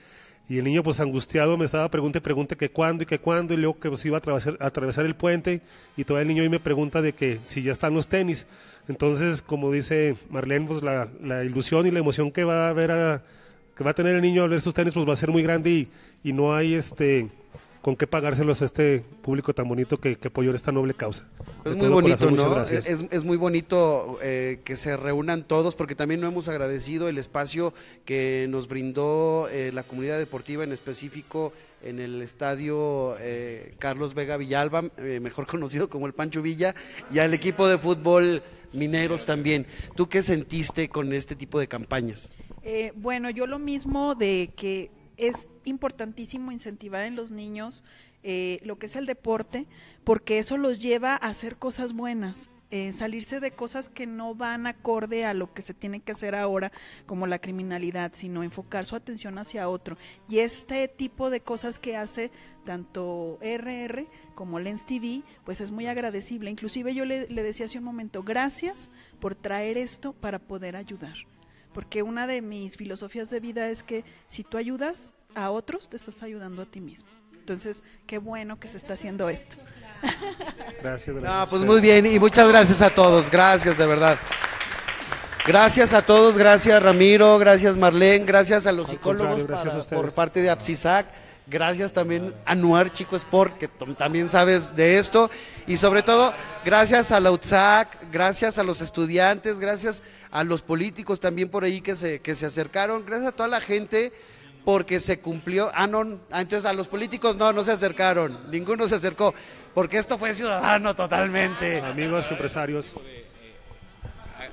S6: y el niño pues angustiado me estaba pregunte, pregunte que cuándo y que cuándo y luego que pues iba a atravesar, a atravesar el puente y todavía el niño hoy me pregunta de que si ya están los tenis. Entonces, como dice Marlene, pues la, ilusión y la emoción que va a ver que va a tener el niño al ver sus tenis pues va a ser muy grande y, y no hay este con qué pagárselos a este público tan bonito que, que apoyó esta noble causa.
S2: Es muy bonito,
S6: corazón, muchas
S2: ¿no?
S6: gracias.
S2: Es, es muy bonito eh, que se reúnan todos, porque también no hemos agradecido el espacio que nos brindó eh, la comunidad deportiva, en específico en el estadio eh, Carlos Vega Villalba, eh, mejor conocido como el Pancho Villa, y al equipo de fútbol Mineros también. ¿Tú qué sentiste con este tipo de campañas?
S9: Eh, bueno, yo lo mismo de que es importantísimo incentivar en los niños eh, lo que es el deporte, porque eso los lleva a hacer cosas buenas. eh, salirse de cosas que no van acorde a lo que se tiene que hacer ahora, como la criminalidad, sino enfocar su atención hacia otro. Y este tipo de cosas que hace tanto RR como Lens TV, pues es muy agradecible. Inclusive yo le, le decía hace un momento, gracias por traer esto para poder ayudar porque una de mis filosofías de vida es que si tú ayudas a otros, te estás ayudando a ti mismo. Entonces, qué bueno que se está haciendo esto.
S6: Gracias. gracias
S2: pues muy bien y muchas gracias a todos, gracias de verdad. Gracias a todos, gracias Ramiro, gracias Marlene, gracias a los
S6: Al
S2: psicólogos para-
S6: a
S2: por parte de Apsisac, gracias también a Nuar Chico Sport, que también sabes de esto, y sobre todo gracias a la UTSAC, gracias a los estudiantes, gracias a los políticos también por ahí que se, que se acercaron, gracias a toda la gente porque se cumplió, ah no, ah, entonces a los políticos no, no se acercaron, ninguno se acercó, porque esto fue ciudadano totalmente.
S6: Amigos empresarios,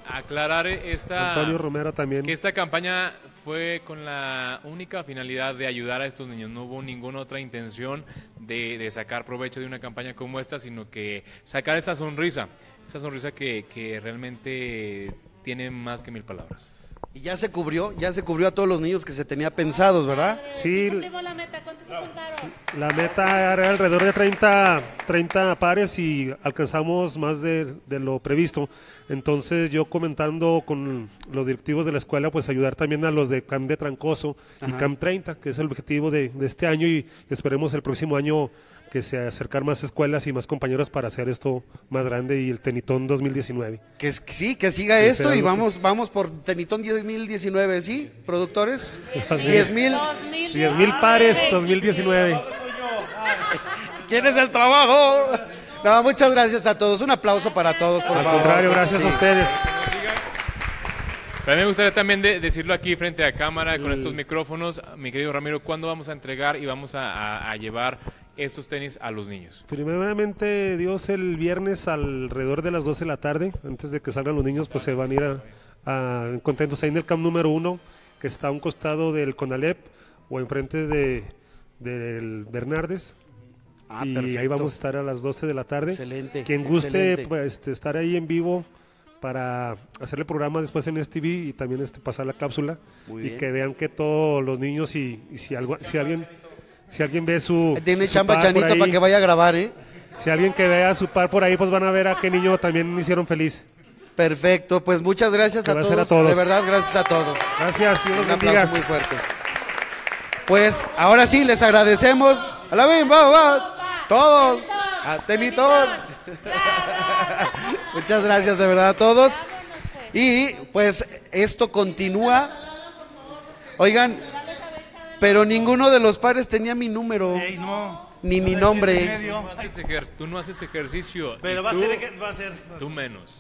S7: aclarar esta...
S6: Antonio Romero también.
S7: Que esta campaña fue con la única finalidad de ayudar a estos niños. No hubo ninguna otra intención de, de sacar provecho de una campaña como esta, sino que sacar esa sonrisa, esa sonrisa que, que realmente tiene más que mil palabras.
S2: Y ya se cubrió, ya se cubrió a todos los niños que se tenía pensados, ¿verdad?
S6: Sí,
S5: la meta? ¿Cuántos se juntaron?
S6: La meta era alrededor de 30, 30 pares y alcanzamos más de, de lo previsto. Entonces yo comentando con los directivos de la escuela, pues ayudar también a los de CAM de Trancoso y. CAM 30, que es el objetivo de, de este año y esperemos el próximo año que se acercar más escuelas y más compañeros para hacer esto más grande y el Tenitón 2019.
S2: Que es- que sí, que siga
S6: Que
S2: esto y
S6: algo que-
S2: vamos, vamos por Tenitón 10.019, ¿sí? ¿Productores?
S6: Así
S2: 10.000.
S6: 10 mil pares 2019.
S2: ¿Quién es el trabajo? No, muchas gracias a todos. Un aplauso para todos, por
S6: Al
S2: favor.
S6: contrario, gracias
S2: Sí.
S6: a ustedes.
S7: Pero a mí me gustaría también de- decirlo aquí frente a cámara con estos micrófonos, mi querido Ramiro, ¿cuándo vamos a entregar y vamos a, a- a llevar estos tenis a los niños?
S6: Primeramente, Dios, el viernes alrededor de las 12 de la tarde, antes de que salgan los niños, pues se van a ir a, a- contentos ahí en el camp número uno, que está a un costado del Conalep o enfrente de, del Bernardes.
S2: Ah,
S6: y
S2: perfecto.
S6: ahí vamos a estar a las 12 de la tarde.
S2: Excelente,
S6: Quien guste
S2: excelente.
S6: pues, este, estar ahí en vivo para hacer el programa después en STV y también este, pasar la cápsula
S2: Muy
S6: y
S2: bien.
S6: que vean que todos los niños y, y si, algo, si alguien si alguien ve su
S2: Tiene
S6: su
S2: chamba
S6: par ahí,
S2: para que vaya a grabar, ¿eh?
S6: si alguien que vea su par por ahí, pues van a ver a qué niño también hicieron feliz.
S2: Perfecto, pues muchas gracias a todos.
S6: a todos.
S2: De verdad, gracias a todos.
S6: Gracias, Dios
S2: Un
S6: bendiga.
S2: aplauso muy fuerte. Pues ahora sí, les agradecemos. A la va, va. Todos. A Tenitón. Muchas gracias de verdad a todos. Y pues esto continúa. Oigan, pero ninguno de los pares tenía mi número,
S3: Ey, no.
S2: ni mi nombre.
S3: medio.
S7: Haces ejer- tú no haces ejercicio.
S3: Pero
S7: y
S3: va a
S7: tú,
S3: ser, va a ser.
S7: Tú menos.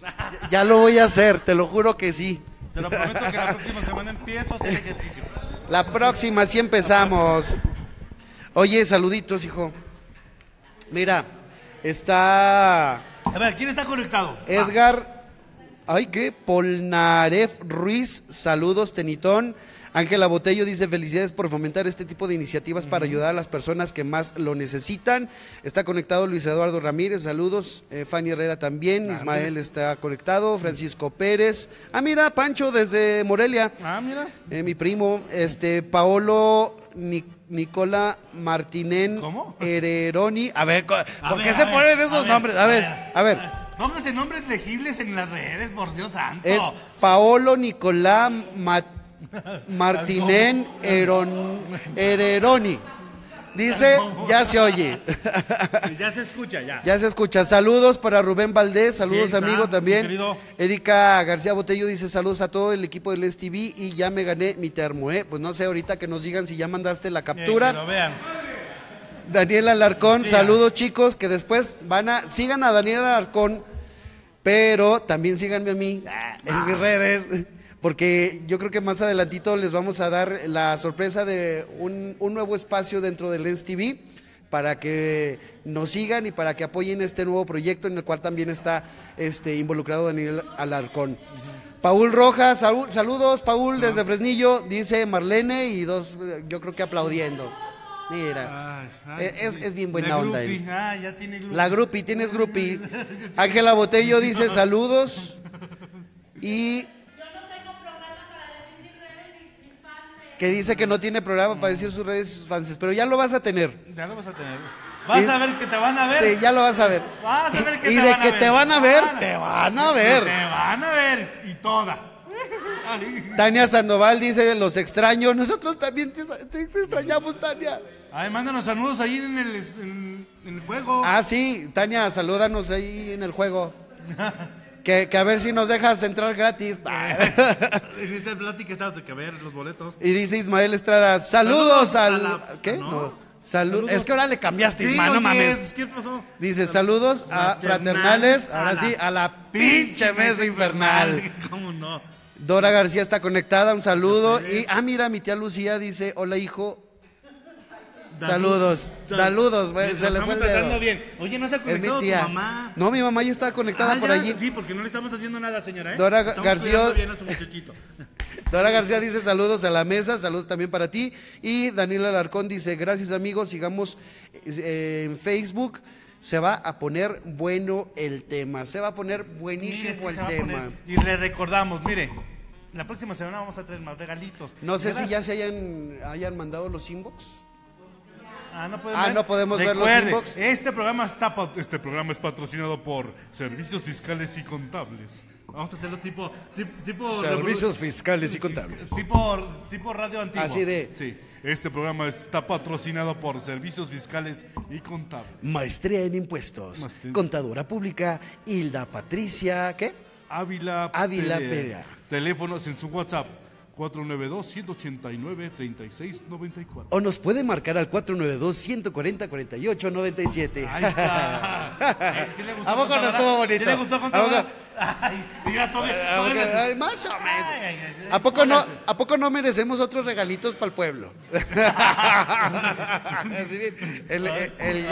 S2: Ya lo voy a hacer, te lo juro que sí.
S3: Te lo prometo que la próxima semana empiezo a hacer ejercicio.
S2: La próxima sí empezamos. Oye, saluditos, hijo. Mira, está
S3: A ver, ¿quién está conectado?
S2: Edgar, ay, ¿qué? Polnareff Ruiz, saludos, Tenitón. Ángela Botello dice felicidades por fomentar este tipo de iniciativas para ayudar a las personas que más lo necesitan. Está conectado Luis Eduardo Ramírez, saludos. Eh, Fanny Herrera también, Ismael está conectado, Francisco Pérez. Ah, mira, Pancho desde Morelia.
S3: Ah, mira.
S2: Eh, mi primo, este, Paolo Ni- Nicola Martinen
S3: ¿Cómo?
S2: Hereroni. A ver,
S3: A
S2: ¿por
S3: ver,
S2: qué
S3: a
S2: se
S3: ver,
S2: ponen
S3: a
S2: esos
S3: ver,
S2: nombres? A
S3: a
S2: ver,
S3: ver.
S2: a ver.
S3: Póngase nombres legibles en las redes, por Dios santo.
S2: Es Paolo Nicolá Ma- Martinen Heron- Hereroni. Dice, ya se oye.
S3: Ya se escucha, ya.
S2: Ya se escucha. Saludos para Rubén Valdés, saludos
S3: Sí,
S2: amigo
S3: mi
S2: también. Erika García Botello dice saludos a todo el equipo del STV y ya me gané mi termo, ¿eh? Pues no sé ahorita que nos digan si ya mandaste la
S3: Eh,
S2: captura.
S3: que lo vean.
S2: Daniel Alarcón,
S3: Sí,
S2: saludos chicos, que después van a, sigan a Daniel Alarcón, pero también síganme a mí ah, en mis redes, porque yo creo que más adelantito les vamos a dar la sorpresa de un, un nuevo espacio dentro del STV para que nos sigan y para que apoyen este nuevo proyecto en el cual también está este, involucrado Daniel Alarcón. Paul Rojas, saludos Paul desde Fresnillo, dice Marlene y dos, yo creo que aplaudiendo. Mira.
S3: Ay, ay,
S2: Es- es bien buena
S3: la
S2: onda él.
S3: Ah, ya tiene grupi.
S2: La grupi, tienes grupi. Ángela Botello dice saludos. Y. Que dice que no tiene programa para decir sus redes y sus fans, pero ya lo vas a tener.
S3: Ya lo vas a tener. Vas
S2: Y-
S3: a ver que te van a ver.
S2: Sí, ya lo vas a ver.
S3: Vas a ver que
S2: Y
S3: te
S2: de
S3: van a
S2: que
S3: ver.
S2: te van a ver, te van a ver.
S3: Te van a ver. Y toda.
S2: Tania Sandoval dice, los extraño. Nosotros también te, te extrañamos, Tania.
S3: Ay, mándanos saludos ahí en el, en, en el juego.
S2: Ah, sí, Tania, salúdanos ahí en el juego. Que, que a ver si nos dejas entrar gratis.
S3: En esa plática estabas de que ver los boletos.
S2: Y dice Ismael Estrada, saludos, al...
S3: la-
S2: ¿Qué?
S3: no.
S2: No. Salu-
S3: Saludos.
S2: Es que ahora le cambiaste,
S3: Sí,
S2: no mames.
S3: ¿Qué pasó?
S2: Dice, saludos a fraternales, ahora sí, a la pinche mesa infernal.
S3: ¿Cómo no?
S2: Dora García está conectada, un saludo. Y, ah, mira, mi tía Lucía dice, hola hijo, saludos. Saludos, güey, se le fue el dedo.
S3: bien. Oye, no se ha conectado tu mamá.
S2: No, mi mamá ya está conectada
S3: Ah,
S2: por
S3: ya,
S2: allí.
S3: Sí, porque no le estamos haciendo nada, señora. ¿eh?
S2: Dora
S3: Estamos
S2: García-
S3: cuidando bien a su muchachito.
S2: Dora García dice saludos a la mesa, saludos también para ti. Y Daniel Alarcón dice, gracias amigos, sigamos eh, en Facebook. Se va a poner bueno el tema, se va a poner
S3: es
S2: buenísimo
S3: que
S2: el tema.
S3: poner- Y le recordamos, mire, la próxima semana vamos a traer más regalitos.
S2: No sé si ya se hayan, hayan mandado los inbox.
S3: Ah, no podemos
S2: Ah,
S3: ver.
S2: no podemos ver los inbox.
S3: Este programa está este programa es patrocinado por Servicios Fiscales y Contables. Vamos a hacerlo tipo tipo, tipo
S2: Servicios fiscales y contables.
S3: Tipo tipo radio antiguo.
S2: Así de-
S3: Sí. Este programa está patrocinado por Servicios Fiscales y Contables.
S2: Maestría en impuestos,
S3: Maestría.
S2: contadora pública, Hilda Patricia, ¿qué?
S3: Ávila
S2: Ávila
S3: Pérez.
S2: Pérez.
S3: Teléfonos en su WhatsApp 492-189-3694.
S2: O nos puede marcar al 492-140-4897.
S3: Ahí está. ¿sí le gustó
S2: ¿A poco no estuvo bonito?
S3: ¿Sí le gustó
S2: ¿A
S3: contadora?
S2: poco-
S3: Ay, mira, todavía.
S2: ¿A poco-
S3: todavía-
S2: ay, más o menos.
S3: Ay, ay,
S2: ¿A poco, no. ¿A poco no merecemos otros regalitos para el pueblo? Así bien, el, el, el,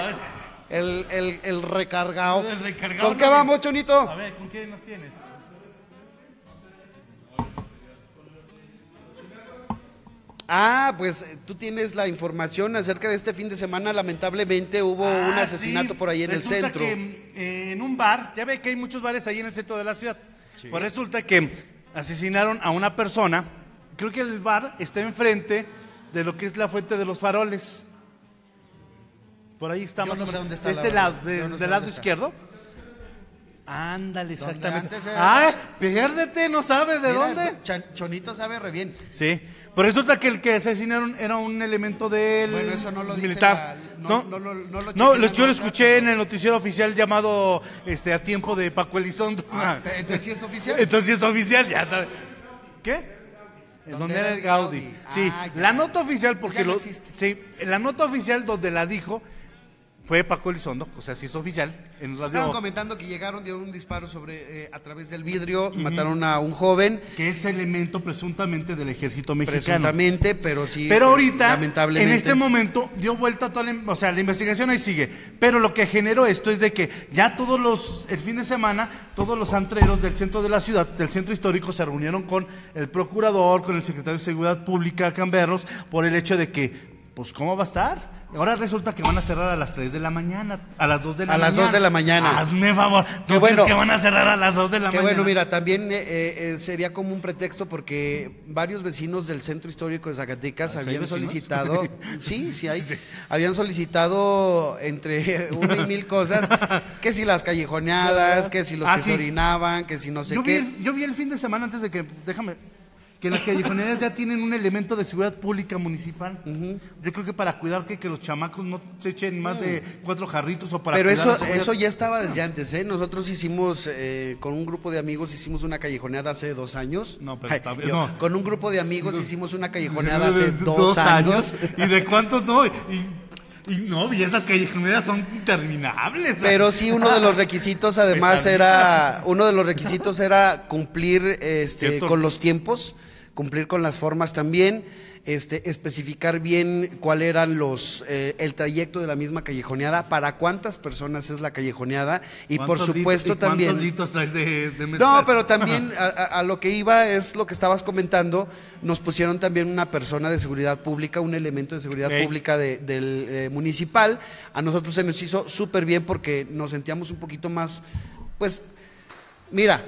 S2: el- el- el recargado.
S3: El recargado
S2: ¿Con qué vamos, Chonito?
S3: A ver, ¿con quién nos tienes?
S2: Ah, pues eh, tú tienes la información acerca de este fin de semana. Lamentablemente hubo un
S3: Ah,
S2: asesinato
S3: sí.
S2: por ahí en el
S3: Resulta
S2: centro.
S3: que eh, en un bar, ya ve que hay muchos bares ahí en el centro de la ciudad. Pues resulta que asesinaron a una persona. Creo que el bar está enfrente de lo que es la fuente de los faroles. Por ahí estamos.
S2: Yo no sé dónde está,
S3: De
S2: la
S3: este lado, de-
S2: Yo no sé
S3: del lado
S2: está.
S3: Ándale, exactamente. ¡Ay! Piérdete, no sabes de
S2: Mira,
S3: dónde.
S2: Chan- Chonito sabe re bien.
S3: Sí. Pues resulta que el que asesinaron era un elemento del
S2: Bueno, eso no lo dice
S3: militar.
S2: la-
S3: no,
S2: no- no lo- no lo
S3: No, yo lo escuché en el noticiero oficial llamado este, A Tiempo de Paco Elizondo.
S2: Ah, entonces sí es oficial.
S3: Entonces sí es oficial, ya sabes. ¿Qué?
S2: ¿Dónde
S3: Donde
S2: era el
S3: Gaudí.
S2: Gaudí?
S3: Sí,
S2: Ah,
S3: la nota oficial, porque lo,
S2: existe.
S3: sí, la nota oficial donde la dijo fue Paco Elizondo, o sea, si es oficial, en
S2: Estaban comentando que llegaron, dieron un disparo sobre eh, a través del vidrio, mataron a un joven,
S3: que es elemento presuntamente del ejército mexicano.
S2: presuntamente, pero sí.
S3: Pero ahorita,
S2: lamentablemente.
S3: en este momento, dio vuelta toda la, o sea, la investigación ahí sigue. Pero lo que generó esto es de que ya todos los, el fin de semana, todos los antreros del centro de la ciudad, del centro histórico, se reunieron con el procurador, con el secretario de Seguridad Pública, Camberros, por el hecho de que, pues, ¿cómo va a estar? Ahora resulta que van a cerrar a las 3 de la mañana, a las 2 de la
S2: A
S3: mañana.
S2: las 2 de la mañana.
S3: Hazme favor.
S2: Qué
S3: ¿Tú
S2: bueno.
S3: crees que van a cerrar a las 2 de la mañana?
S2: bueno, mira, también eh, eh, sería como un pretexto porque varios vecinos del centro histórico de Zacatecas
S3: ¿hay
S2: habían solicitado, sí, sí hay, habían solicitado entre una y mil cosas, que si las callejoneadas, que si los
S3: Ah,
S2: que
S3: sí.
S2: se orinaban, que si no sé
S3: yo, vi
S2: qué.
S3: el, yo vi el fin de semana antes de que, déjame, que las callejoneras ya tienen un elemento de seguridad pública municipal. Yo creo que para cuidar que, que los chamacos no se echen más de cuatro jarritos o para
S2: Pero eso, eso ya estaba desde antes, ¿eh? Nosotros hicimos, eh, con un grupo de amigos, hicimos una callejoneada hace dos años.
S3: No, pero está bien, no.
S2: Con un grupo de amigos hicimos una callejoneada hace dos, años.
S3: ¿Y de cuántos no? Y, y no, y esas callejoneras son interminables.
S2: Pero sí, uno de los requisitos además era, uno de los requisitos era cumplir este, con los tiempos, cumplir con las formas también, este, especificar bien cuál eran los, eh, el trayecto de la misma callejoneada, para cuántas personas es la callejoneada y por
S3: ¿Cuántos
S2: supuesto
S3: litros-
S2: también...
S3: ¿Cuántos litros traes de, de
S2: No, pero también a, lo que iba es lo que estabas comentando. Nos pusieron también una persona de seguridad pública, un elemento de seguridad pública de- del eh, municipal. A nosotros se nos hizo súper bien porque nos sentíamos un poquito más, pues, mira,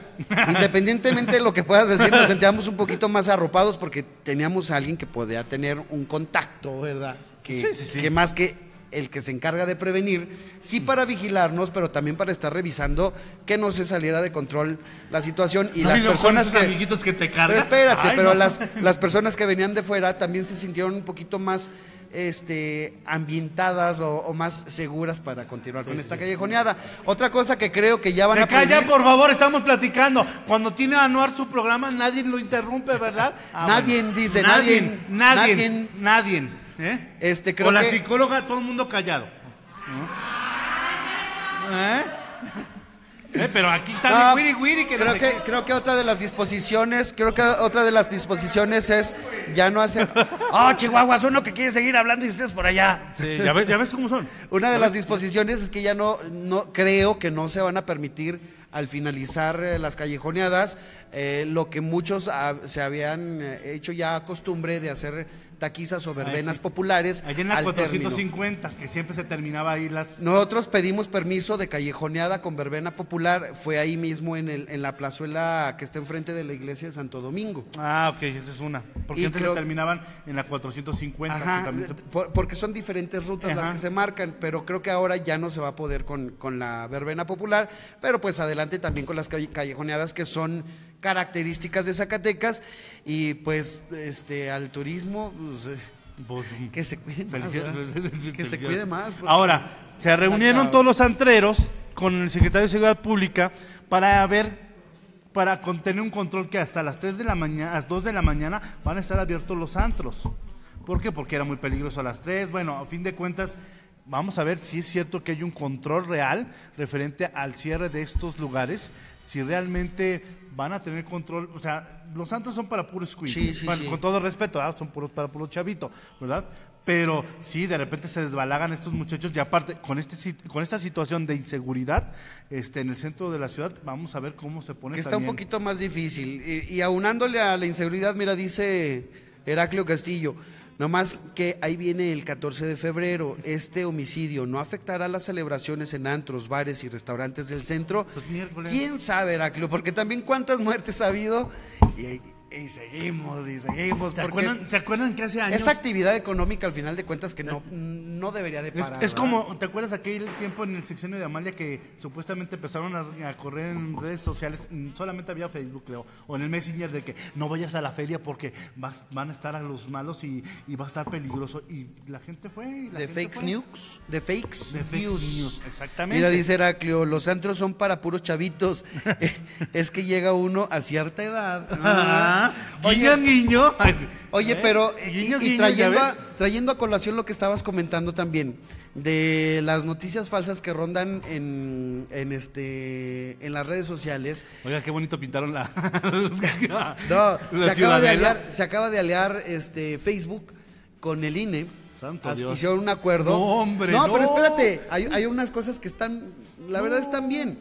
S2: independientemente de lo que puedas decir, nos sentíamos un poquito más arropados porque teníamos a alguien que podía tener un contacto, ¿verdad? Que,
S3: Sí, sí, sí.
S2: que más que el que se encarga de prevenir, sí para vigilarnos, pero también para estar revisando que no se saliera de control la situación y
S3: No,
S2: las
S3: y
S2: personas que
S3: amiguitos que te
S2: pero espérate,
S3: Ay,
S2: pero
S3: no.
S2: las, las personas que venían de fuera también se sintieron un poquito más este, ambientadas o, o más seguras para continuar con esta callejoneada. Otra cosa que creo que ya van
S3: Se
S2: a prohibir-
S3: callan, por favor, estamos platicando. Cuando tiene Anuar su programa, nadie lo interrumpe, ¿verdad? Ah,
S2: Nadie
S3: bueno.
S2: dice,
S3: nadie.
S2: nadie,
S3: Nadie. Nadie. ¿eh?
S2: Este, creo
S3: o la
S2: que-
S3: psicóloga, todo el mundo callado. ¿Eh? ¿Eh? Pero aquí está
S2: No,
S3: el wiri wiri que no
S2: creo
S3: sé
S2: que
S3: qué.
S2: creo que otra de las disposiciones, creo que otra de las disposiciones es ya no hacer Oh, Chihuahuas, uno que quiere seguir hablando y ustedes por allá.
S3: Sí, ya ves, ya ves cómo son.
S2: Una de las disposiciones es que ya no, no creo que no se van a permitir al finalizar eh, las callejoneadas eh, lo que muchos ah, se habían eh, hecho ya costumbre de hacer taquizas o verbenas
S3: sí.
S2: populares.
S3: Allá en la
S2: al término.
S3: 450, que siempre se terminaba ahí las.
S2: Nosotros pedimos permiso de callejoneada con verbena popular, fue ahí mismo en, el, en la plazuela que está enfrente de la iglesia de Santo Domingo.
S3: Ah, ok, esa es una. Porque
S2: Y
S3: antes
S2: creo-
S3: se terminaban en la 450. que
S2: Ajá,
S3: también se-
S2: por- porque son diferentes rutas las que se marcan, pero creo que ahora ya no se va a poder con, con la verbena popular, pero pues adelante también con las calle- callejoneadas que son características de Zacatecas y pues este al turismo pues, eh,
S3: Pues,
S2: que se cuide más, que se cuide más.
S3: Ahora, se reunieron todos los antreros con el secretario de Seguridad Pública para ver, para con- tener un control que hasta las 3 de la mañana, a las 2 de la mañana van a estar abiertos los antros. ¿Por qué? Porque era muy peligroso a las 3. Bueno, a fin de cuentas, vamos a ver si es cierto que hay un control real referente al cierre de estos lugares, si realmente van a tener control, o sea, los antros son para puro squid,
S2: Sí, sí,
S3: Bueno,
S2: sí.
S3: con todo respeto, ¿ah? son puros para puro chavito, ¿verdad? Pero sí, de repente se desbalagan estos muchachos y aparte, con, este, con esta situación de inseguridad este, en el centro de la ciudad, vamos a ver cómo se pone
S2: que está un poquito más difícil. Y, y aunándole a la inseguridad, mira, dice Heraclio Castillo, nomás que ahí viene el 14 de febrero, este homicidio no afectará las celebraciones en antros, bares y restaurantes del centro.
S3: Pues.
S2: ¿Quién sabe, Heraclio? Porque también cuántas muertes ha habido y, y seguimos y seguimos.
S3: ¿Se acuerdan, ¿Se acuerdan que hace años?
S2: esa actividad económica al final de cuentas que no, no debería de parar.
S3: es como, ¿te acuerdas aquel tiempo en el sexenio de Amalia que supuestamente empezaron a, a correr en redes sociales? mm, Solamente había Facebook, creo, o en el Messenger, de que no vayas a la feria porque vas- van a estar a los malos y, y va a estar peligroso. Y la gente fue. y la
S2: de
S3: gente
S2: fakes
S3: fue.
S2: news, de fakes,
S3: De news, exactamente.
S2: Mira, dice Heraclio, los antros son para puros chavitos. es que llega uno a cierta edad.
S3: Ah,
S2: Oye.
S3: Guiño.
S2: Oye,
S3: ¿Eh?
S2: pero eh,
S3: Guiño,
S2: y, trayendo,
S3: ¿ya
S2: a, trayendo a colación lo que estabas comentando también de las noticias falsas que rondan en, en este en las redes sociales.
S3: Oiga, qué bonito pintaron la.
S2: No,
S3: La
S2: se acaba de aliar, se acaba de aliar este Facebook con el INE.
S3: Santo Dios.
S2: Hicieron un acuerdo.
S3: No, hombre,
S2: No,
S3: no.
S2: pero espérate, hay, hay unas cosas que están, la verdad están bien.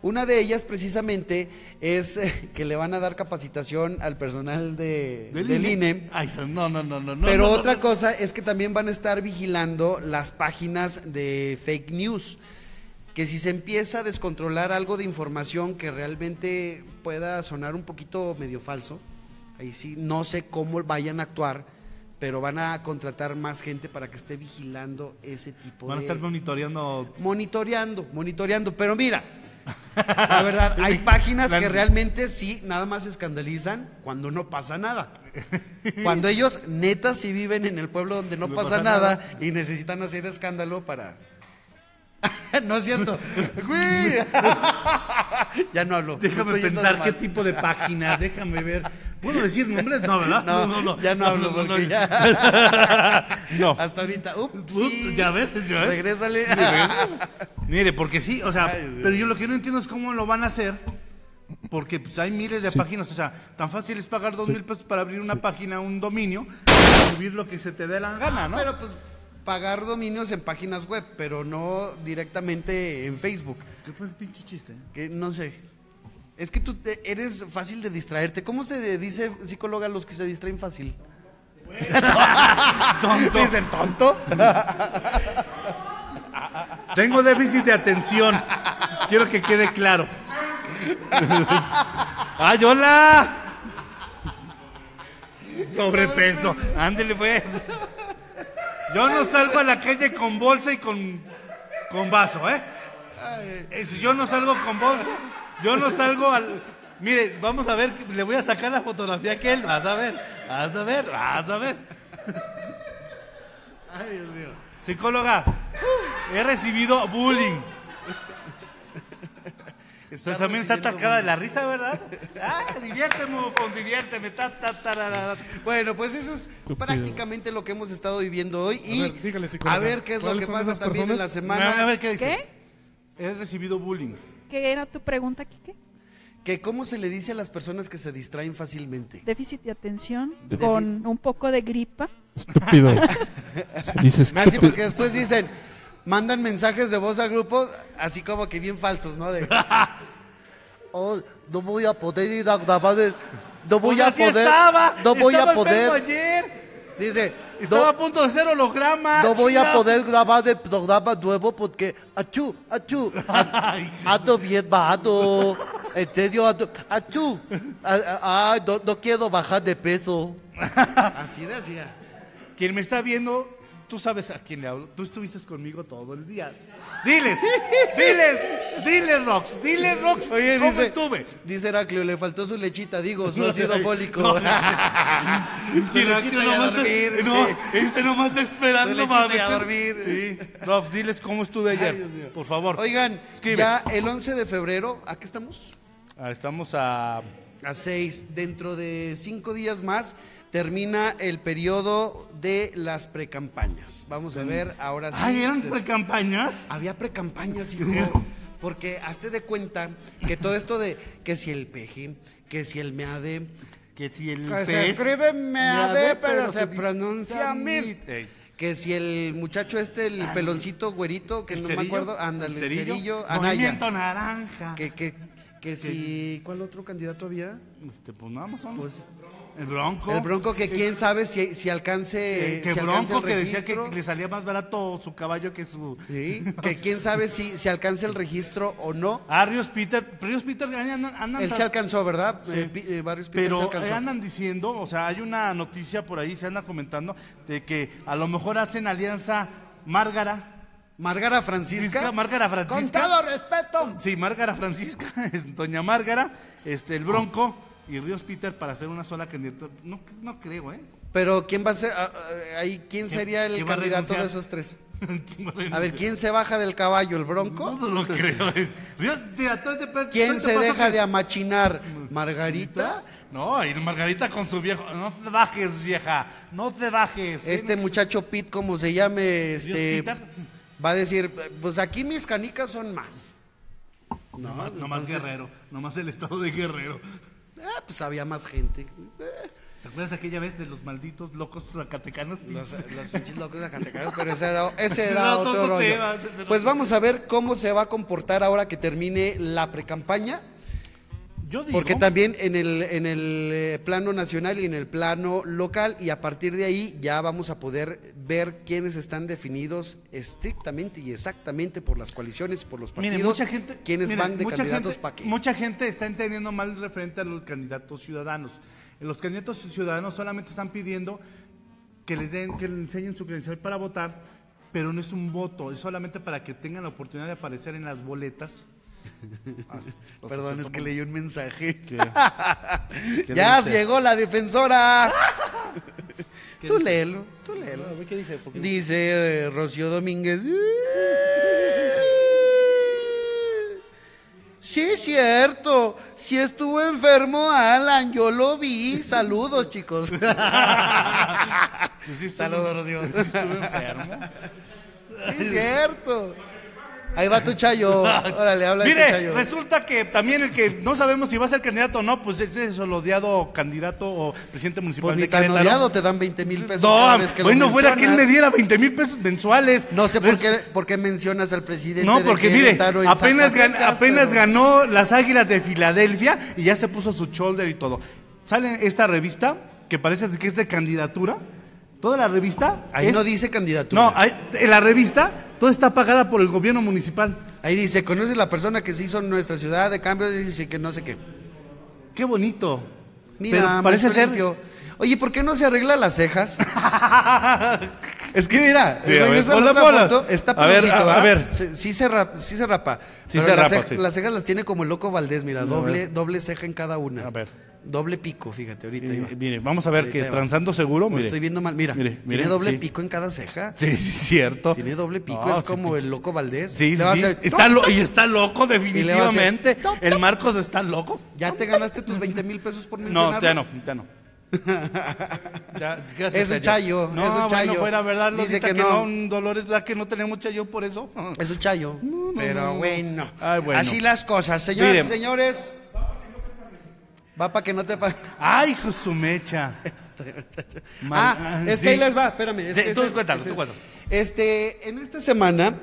S2: Una de ellas precisamente es eh, que le van a dar capacitación al personal de, del, INE.
S3: Ay, no, no, no, no.
S2: Pero
S3: no,
S2: otra
S3: no.
S2: cosa es que también van a estar vigilando las páginas de fake news. Que si se empieza a descontrolar algo de información que realmente pueda sonar un poquito medio falso, ahí sí, no sé cómo vayan a actuar, pero van a contratar más gente para que esté vigilando ese tipo
S3: Van a
S2: de...
S3: estar monitoreando.
S2: monitoreando, monitoreando. Pero mira, la verdad, hay páginas que realmente sí, nada más se escandalizan cuando no pasa nada. Cuando ellos neta sí viven en el pueblo donde no,
S3: No
S2: pasa,
S3: pasa
S2: nada,
S3: nada.
S2: y necesitan hacer escándalo para... no es cierto. Ya no hablo. me
S3: Déjame pensar qué tipo de página, déjame ver. ¿Puedo decir nombres? No, ¿verdad?
S2: No, ya no hablo porque ya...
S3: No.
S2: Hasta ahorita. Ups,
S3: Ups, ya ves, ya ves.
S2: Regrésale.
S3: Mire, porque sí, o sea,
S2: Ay,
S3: pero yo lo que no entiendo es cómo lo van a hacer. Porque pues, hay miles de páginas, o sea, tan fácil es pagar dos mil pesos para abrir una página, un dominio, y subir lo que se te dé la gana, ¿no?
S2: Pero pues pagar dominios en páginas web, pero no directamente en Facebook.
S3: ¿Qué fue el pinche chiste?
S2: Que no sé. Es que tú te- eres fácil de distraerte. ¿Cómo se dice psicóloga a los que se distraen fácil?
S3: Tonto.
S2: ¿Dicen tonto?
S3: Tengo déficit de atención. Quiero que quede claro. ¡Ay, hola! Sobrepeso. Ándele, pues. Yo no salgo a la calle con bolsa y con, con vaso, ¿eh? Yo no salgo con bolsa, yo no salgo al. Mire, vamos a ver, le voy a sacar la fotografía que él. Vas a ver, vas a ver, vas a ver.
S2: Ay, Dios mío.
S3: Psicóloga, he recibido bullying. Usted también está atacada de la risa, ¿verdad? Ah, diviérteme, mufón, diviérteme. Ta, ta, tarara.
S2: Bueno, pues eso es prácticamente lo que hemos estado viviendo hoy. Y
S6: ver, dígale, psicóloga,
S2: a ver qué es lo
S6: ¿cuáles
S2: que pasa también en la semana.
S3: A ver qué dice.
S9: ¿Qué?
S3: He recibido bullying.
S9: ¿Qué era tu pregunta, Kike?
S2: Que cómo se le dice a las personas que se distraen fácilmente.
S9: Déficit de atención con un poco de gripa.
S6: Estúpido. Se dice estúpido.
S2: porque después dicen, mandan mensajes de voz al grupo, así como que bien falsos, ¿no? De, oh, no voy a poder ir a grabar, el- no voy
S3: Pues
S2: a
S3: así
S2: poder,
S3: estaba,
S2: no voy a poder,
S3: ayer.
S2: dice,
S3: Estaba
S2: no,
S3: a punto de ser holograma.
S2: no voy a poder grabar el programa nuevo porque, achú, achú, ando bien bajado, en serio, ando, achú, ah, no, no quiero bajar de peso. Así decía.
S3: Quien me está viendo, tú sabes a quién le hablo. Tú estuviste conmigo todo el día. Diles, diles, diles, Rox, diles, Rox,
S2: Oye,
S3: ¿cómo
S2: dice,
S3: estuve?
S2: dice Heraclio, le faltó su lechita, digo, su ácido fólico.
S3: No.
S2: Lechita
S3: Heraclio nomás
S2: dormir,
S3: no,
S2: sí.
S3: este nomás está esperando para
S2: a dormir.
S3: Sí, Rox, diles cómo estuve ayer, por favor.
S2: Oigan,
S3: Escribe.
S2: ya el 11 de febrero, ¿a qué estamos?
S3: Ah, estamos a...
S2: A 6. Dentro de cinco días más termina el periodo de las precampañas. Vamos a ver ahora sí.
S3: Ay, ¿eran precampañas?
S2: Había precampañas, hijo. Porque hazte de cuenta que todo esto de que si el peje, que si el meade,
S3: Que si el
S2: Que se escribe meade, pero se pronuncia.
S3: Ey.
S2: que si el muchacho este, el peloncito güerito, que
S3: ¿El
S2: no
S3: cerillo?
S2: me acuerdo, ándale,
S3: ¿El cerillo?
S2: cerillo, Anaya.
S3: Movimiento naranja.
S2: Que, que, que si, ¿cuál otro candidato había?
S3: Este, pues nada más son
S2: Pues,
S3: el bronco.
S2: el Bronco, que quién sabe si, si alcance,
S3: Que, que
S2: si alcance
S3: bronco
S2: el
S3: que decía que le salía más barato su caballo que su...
S2: Sí, que quién sabe si, si alcance el registro o no.
S3: Ah, Ríos Peter. Ríos Peter andan... andan
S2: Él se alcanzó, ¿verdad?
S3: Sí.
S2: Eh, eh, Barrios Peter se
S3: Pero
S2: alcanzó.
S3: eh, andan diciendo, o sea, hay una noticia por ahí, se anda comentando, de que a lo mejor hacen alianza Márgara.
S2: Margara Francisca.
S3: Márgara Francisca.
S2: Con todo respeto.
S3: Sí, Márgara Francisca, es doña Márgara, este, el Bronco y Ríos Peter para hacer una sola candidatura. No, no creo, ¿eh?
S2: Pero ¿quién va a ser? ah, ah, ahí, ¿Quién sería el
S3: quién
S2: candidato de esos tres?
S3: ¿Quién va
S2: A ver? ¿quién se baja del caballo? ¿El Bronco?
S3: No lo creo. eh. Ríos- este-
S2: ¿Quién
S3: este
S2: se deja
S3: que-
S2: de amachinar? ¿Margarita?
S3: No, y Margarita con su viejo. No te bajes, vieja. No te bajes.
S2: Este muchacho Pete, como se llame, este, va a decir, pues aquí mis canicas son más.
S3: No, más- no más
S2: entonces-
S3: Guerrero. No más el estado de Guerrero.
S2: Ah, pues había más gente.
S3: ¿Te acuerdas aquella vez de los malditos locos zacatecanos?
S2: Los, los pinches locos zacatecanos, pero ese era, ese
S3: Era
S2: era
S3: otro
S2: otro rollo.
S3: tema, ese era
S2: Pues vamos a ver cómo se va a comportar ahora que termine la precampaña.
S3: Yo digo.
S2: Porque también en el, en el eh, plano nacional y en el plano local, y a partir de ahí ya vamos a poder ver quiénes están definidos estrictamente y exactamente por las coaliciones, por los partidos,
S3: Mire, mucha gente.
S2: quiénes
S3: mire,
S2: van de candidatos para qué.
S3: Mucha gente está entendiendo mal referente a los candidatos ciudadanos. Los candidatos ciudadanos solamente están pidiendo que les den, que les enseñen su credencial para votar, pero no es un voto, es solamente para que tengan la oportunidad de aparecer en las boletas.
S2: Perdón, es que leí un mensaje.
S3: ¿Qué
S2: ya
S3: dice?
S2: llegó la defensora.
S3: ¿Qué
S2: tú
S3: dice?
S2: léelo, tú léelo.
S3: ¿Qué dice?
S2: Dice eh, Rocío Domínguez. Sí, es cierto. Si estuvo enfermo Alan, yo lo vi. Saludos, chicos.
S3: Pues sí estuvo-
S2: Saludos, Rocío.
S3: sí estuvo enfermo.
S2: Sí, es cierto. Ahí va tu chayo. Órale, habla tu
S3: Mire,
S2: chayo.
S3: resulta que también el que no sabemos si va a ser candidato o no, pues ese es el odiado candidato o presidente municipal
S2: Pues
S3: de
S2: tan
S3: Querétaro.
S2: odiado, te dan 20 mil pesos. cada
S3: No,
S2: vez que lo
S3: bueno, fuera que él me diera 20 mil pesos mensuales.
S2: No sé por
S3: Res-
S2: qué, por qué mencionas al presidente.
S3: No,
S2: de
S3: porque mire, apenas, gan-
S2: Zacatecas,
S3: apenas
S2: pero-
S3: ganó las Águilas de Filadelfia y ya se puso su shoulder y todo. Sale esta revista que parece que es de candidatura. Toda la revista.
S2: Ahí
S3: es-
S2: no dice candidatura.
S3: No, hay- en la revista todo está pagada por el gobierno municipal.
S2: Ahí dice, conoce la persona que se hizo en nuestra ciudad de cambio dice que no sé qué.
S3: Qué bonito.
S2: Mira,
S3: Pero parece ser.
S2: limpio. Oye, ¿por qué no se arregla las cejas? es que mira,
S3: Sí, a ver,
S2: regresa la
S3: ponla,
S2: otra
S3: ponla.
S2: foto, está
S3: A ver, a- ver.
S2: Sí se, rapa, sí se rapa.
S3: Sí
S2: pero
S3: se
S2: las
S3: rapa,
S2: cejas-. Las cejas las tiene como el loco Valdés, mira, doble, doble ceja en cada una.
S3: A ver.
S2: Doble pico, fíjate, ahorita. Va.
S3: mire, vamos a ver
S2: Ahorita
S3: que transando seguro. Mire.
S2: estoy viendo mal. Mira,
S3: Mire, mire,
S2: tiene doble
S3: sí.
S2: pico en cada ceja.
S3: Sí, sí, es cierto.
S2: Tiene doble pico,
S3: No,
S2: es como el loco Valdés.
S3: Sí, sí,
S2: hacer-
S3: Está lo- y está loco,
S2: hacer-
S3: definitivamente. El Marcos está loco.
S2: Ya te ganaste tus 20 mil pesos por
S3: No,
S2: mencionarlo.
S3: ya no, ya no. Ya,
S2: Es un chayo,
S3: No,
S2: es un
S3: bueno,
S2: chayo.
S3: fuera verdad,
S2: Dice
S3: Lolita,
S2: que
S3: que,
S2: no.
S3: no. Dolores, ¿verdad que no tenemos chayo por eso?
S2: Es un chayo. pero
S3: no.
S2: bueno.
S3: Ay, bueno.
S2: Así las cosas. Señoras y señores. Va para que no te pa-
S3: Ay, hijo su mecha.
S2: Ah, es
S3: sí.
S2: que ahí les va, espérame. es
S3: Sí,
S2: que
S3: tú
S2: ese-
S3: cuéntalo,
S2: ese-
S3: tú cuéntalo.
S2: Este, en esta semana,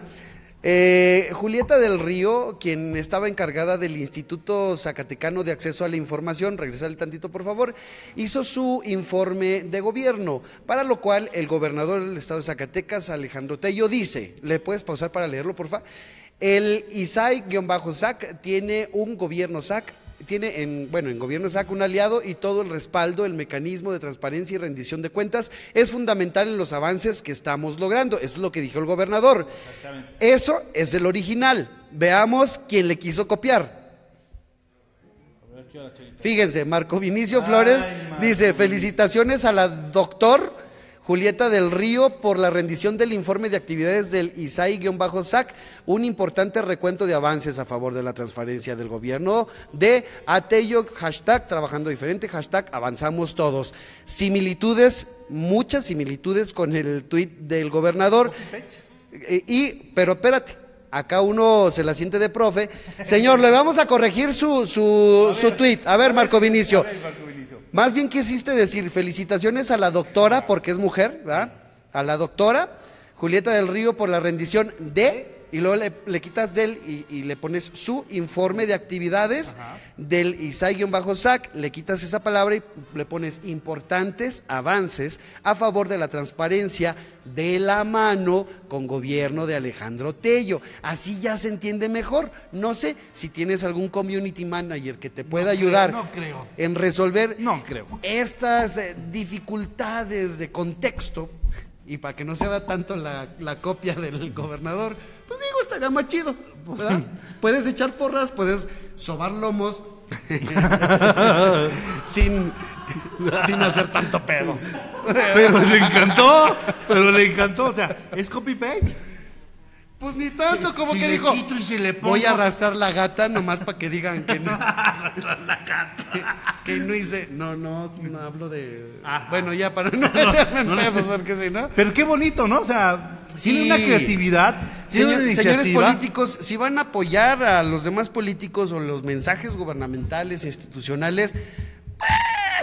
S2: eh, Julieta del Río, quien estaba encargada del Instituto Zacatecano de Acceso a la Información, regresarle tantito por favor, hizo su informe de gobierno, para lo cual el gobernador del estado de Zacatecas, Alejandro Tello, dice, ¿le puedes pausar para leerlo, por favor? El ISAI-SAC tiene un gobierno SAC tiene en, bueno, en gobierno SAC un aliado y todo el respaldo, el mecanismo de transparencia y rendición de cuentas es fundamental en los avances que estamos logrando. Eso es lo que dijo el gobernador. Eso es el original. Veamos quién le quiso copiar. Fíjense, Marco Vinicio Flores dice, felicitaciones a la doctor Julieta del Río por la rendición del informe de actividades del ISAI-SAC, un importante recuento de avances a favor de la transparencia del gobierno de Atello, hashtag trabajando diferente, hashtag avanzamos todos. Similitudes, muchas similitudes con el tuit del gobernador. Y, pero espérate, acá uno se la siente de profe. Señor, le vamos a corregir su, su, su tuit. A ver, Marco Vinicio. Más bien quisiste decir felicitaciones a la doctora, porque es mujer, ¿verdad? A la doctora Julieta del Río por la rendición de, y luego le, le quitas del y, y le pones su informe de actividades del ISAI-SAC, le quitas esa palabra y le pones importantes avances a favor de la transparencia de la mano con gobierno de Alejandro Tello. Así ya se entiende mejor. No sé si tienes algún community manager que te pueda ayudar
S3: no creo.
S2: en resolver
S3: No creo.
S2: estas eh, dificultades de contexto y para que no se vea tanto la, la copia del gobernador, pues digo, estaría más chido. ¿verdad? puedes echar porras, puedes sobar lomos sin, sin hacer tanto pedo.
S3: Pero le encantó, pero le encantó. O sea, es copy-paste.
S2: Pues ni tanto, como
S3: Si
S2: que dijo.
S3: quito y si le pongo-
S2: Voy a arrastrar la gata nomás para que digan que no. que no hice. No, no, no hablo de.
S3: Ajá.
S2: Bueno, ya para no meterme en
S3: no estés-
S2: porque si no.
S3: Pero qué bonito, ¿no? O sea,
S2: Sí.
S3: tiene una creatividad, tiene
S2: Señor-
S3: una
S2: señores políticos, si van a apoyar a los demás políticos o los mensajes gubernamentales, institucionales,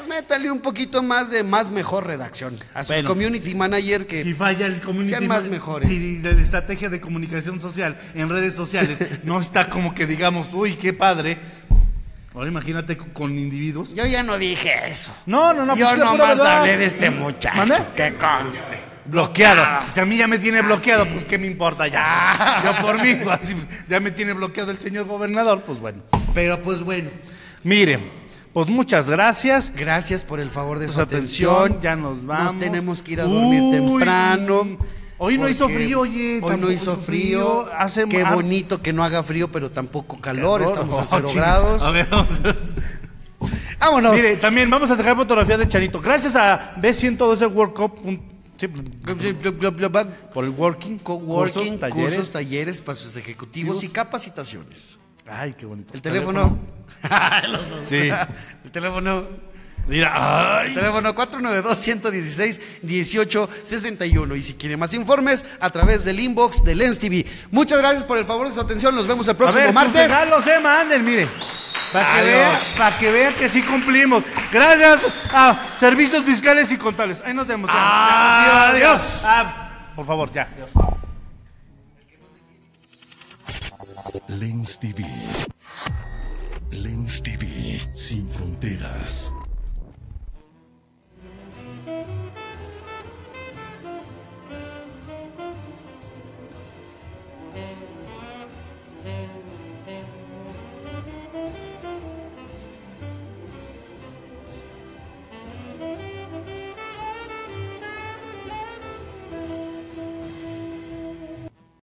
S2: pues métale un poquito más de más mejor redacción. A sus
S3: Bueno.
S2: community manager que
S3: Si falla el community
S2: sean más mejores.
S3: Si la estrategia de comunicación social en redes sociales no está como que digamos, uy, qué padre. Ahora imagínate con- individuos.
S2: Yo ya no dije eso.
S3: No, no, no.
S2: Yo
S3: pues,
S2: nomás hablé de este muchacho.
S3: ¿Mande?
S2: Que conste.
S3: Bloqueado. Si a mí ya me tiene bloqueado, pues qué me importa ya. Yo por mí, pues, ya me tiene bloqueado el señor gobernador, pues bueno.
S2: Pero pues bueno,
S3: Mire, pues muchas gracias.
S2: gracias por el favor de
S3: Su
S2: su
S3: atención,
S2: atención.
S3: ya nos vamos.
S2: Nos tenemos que ir a dormir
S3: Uy,
S2: temprano.
S3: Hoy no hizo frío, oye.
S2: Hoy no hizo frío.
S3: Hace
S2: Qué bonito que no haga frío, pero tampoco calor. Estamos a cero grados.
S3: A ver, vamos a-
S2: Vámonos.
S3: Mire, también vamos a sacar fotografía de Chanito. Gracias a B112 World Cup. por el working,
S2: Coworking,
S3: cursos,
S2: cursos,
S3: talleres.
S2: talleres, para sus ejecutivos y capacitaciones.
S3: Ay, qué bonito.
S2: El teléfono.
S3: Sí.
S2: El teléfono.
S3: Mira,
S2: El
S3: ay.
S2: teléfono 492-116-1861. Y si quiere más informes, a través del inbox de Lens TV. Muchas gracias por el favor de su atención. Nos vemos el
S3: A
S2: próximo
S3: ver, sus
S2: martes.
S3: regalos se manden, mire. Para que,
S2: Adiós.
S3: vean, para que vean que sí cumplimos. Gracias a Servicios Fiscales y Contables. Ahí nos vemos. ya.
S2: Adiós.
S3: Ah, por favor, ya.
S1: Lens TV. Lens TV sin fronteras.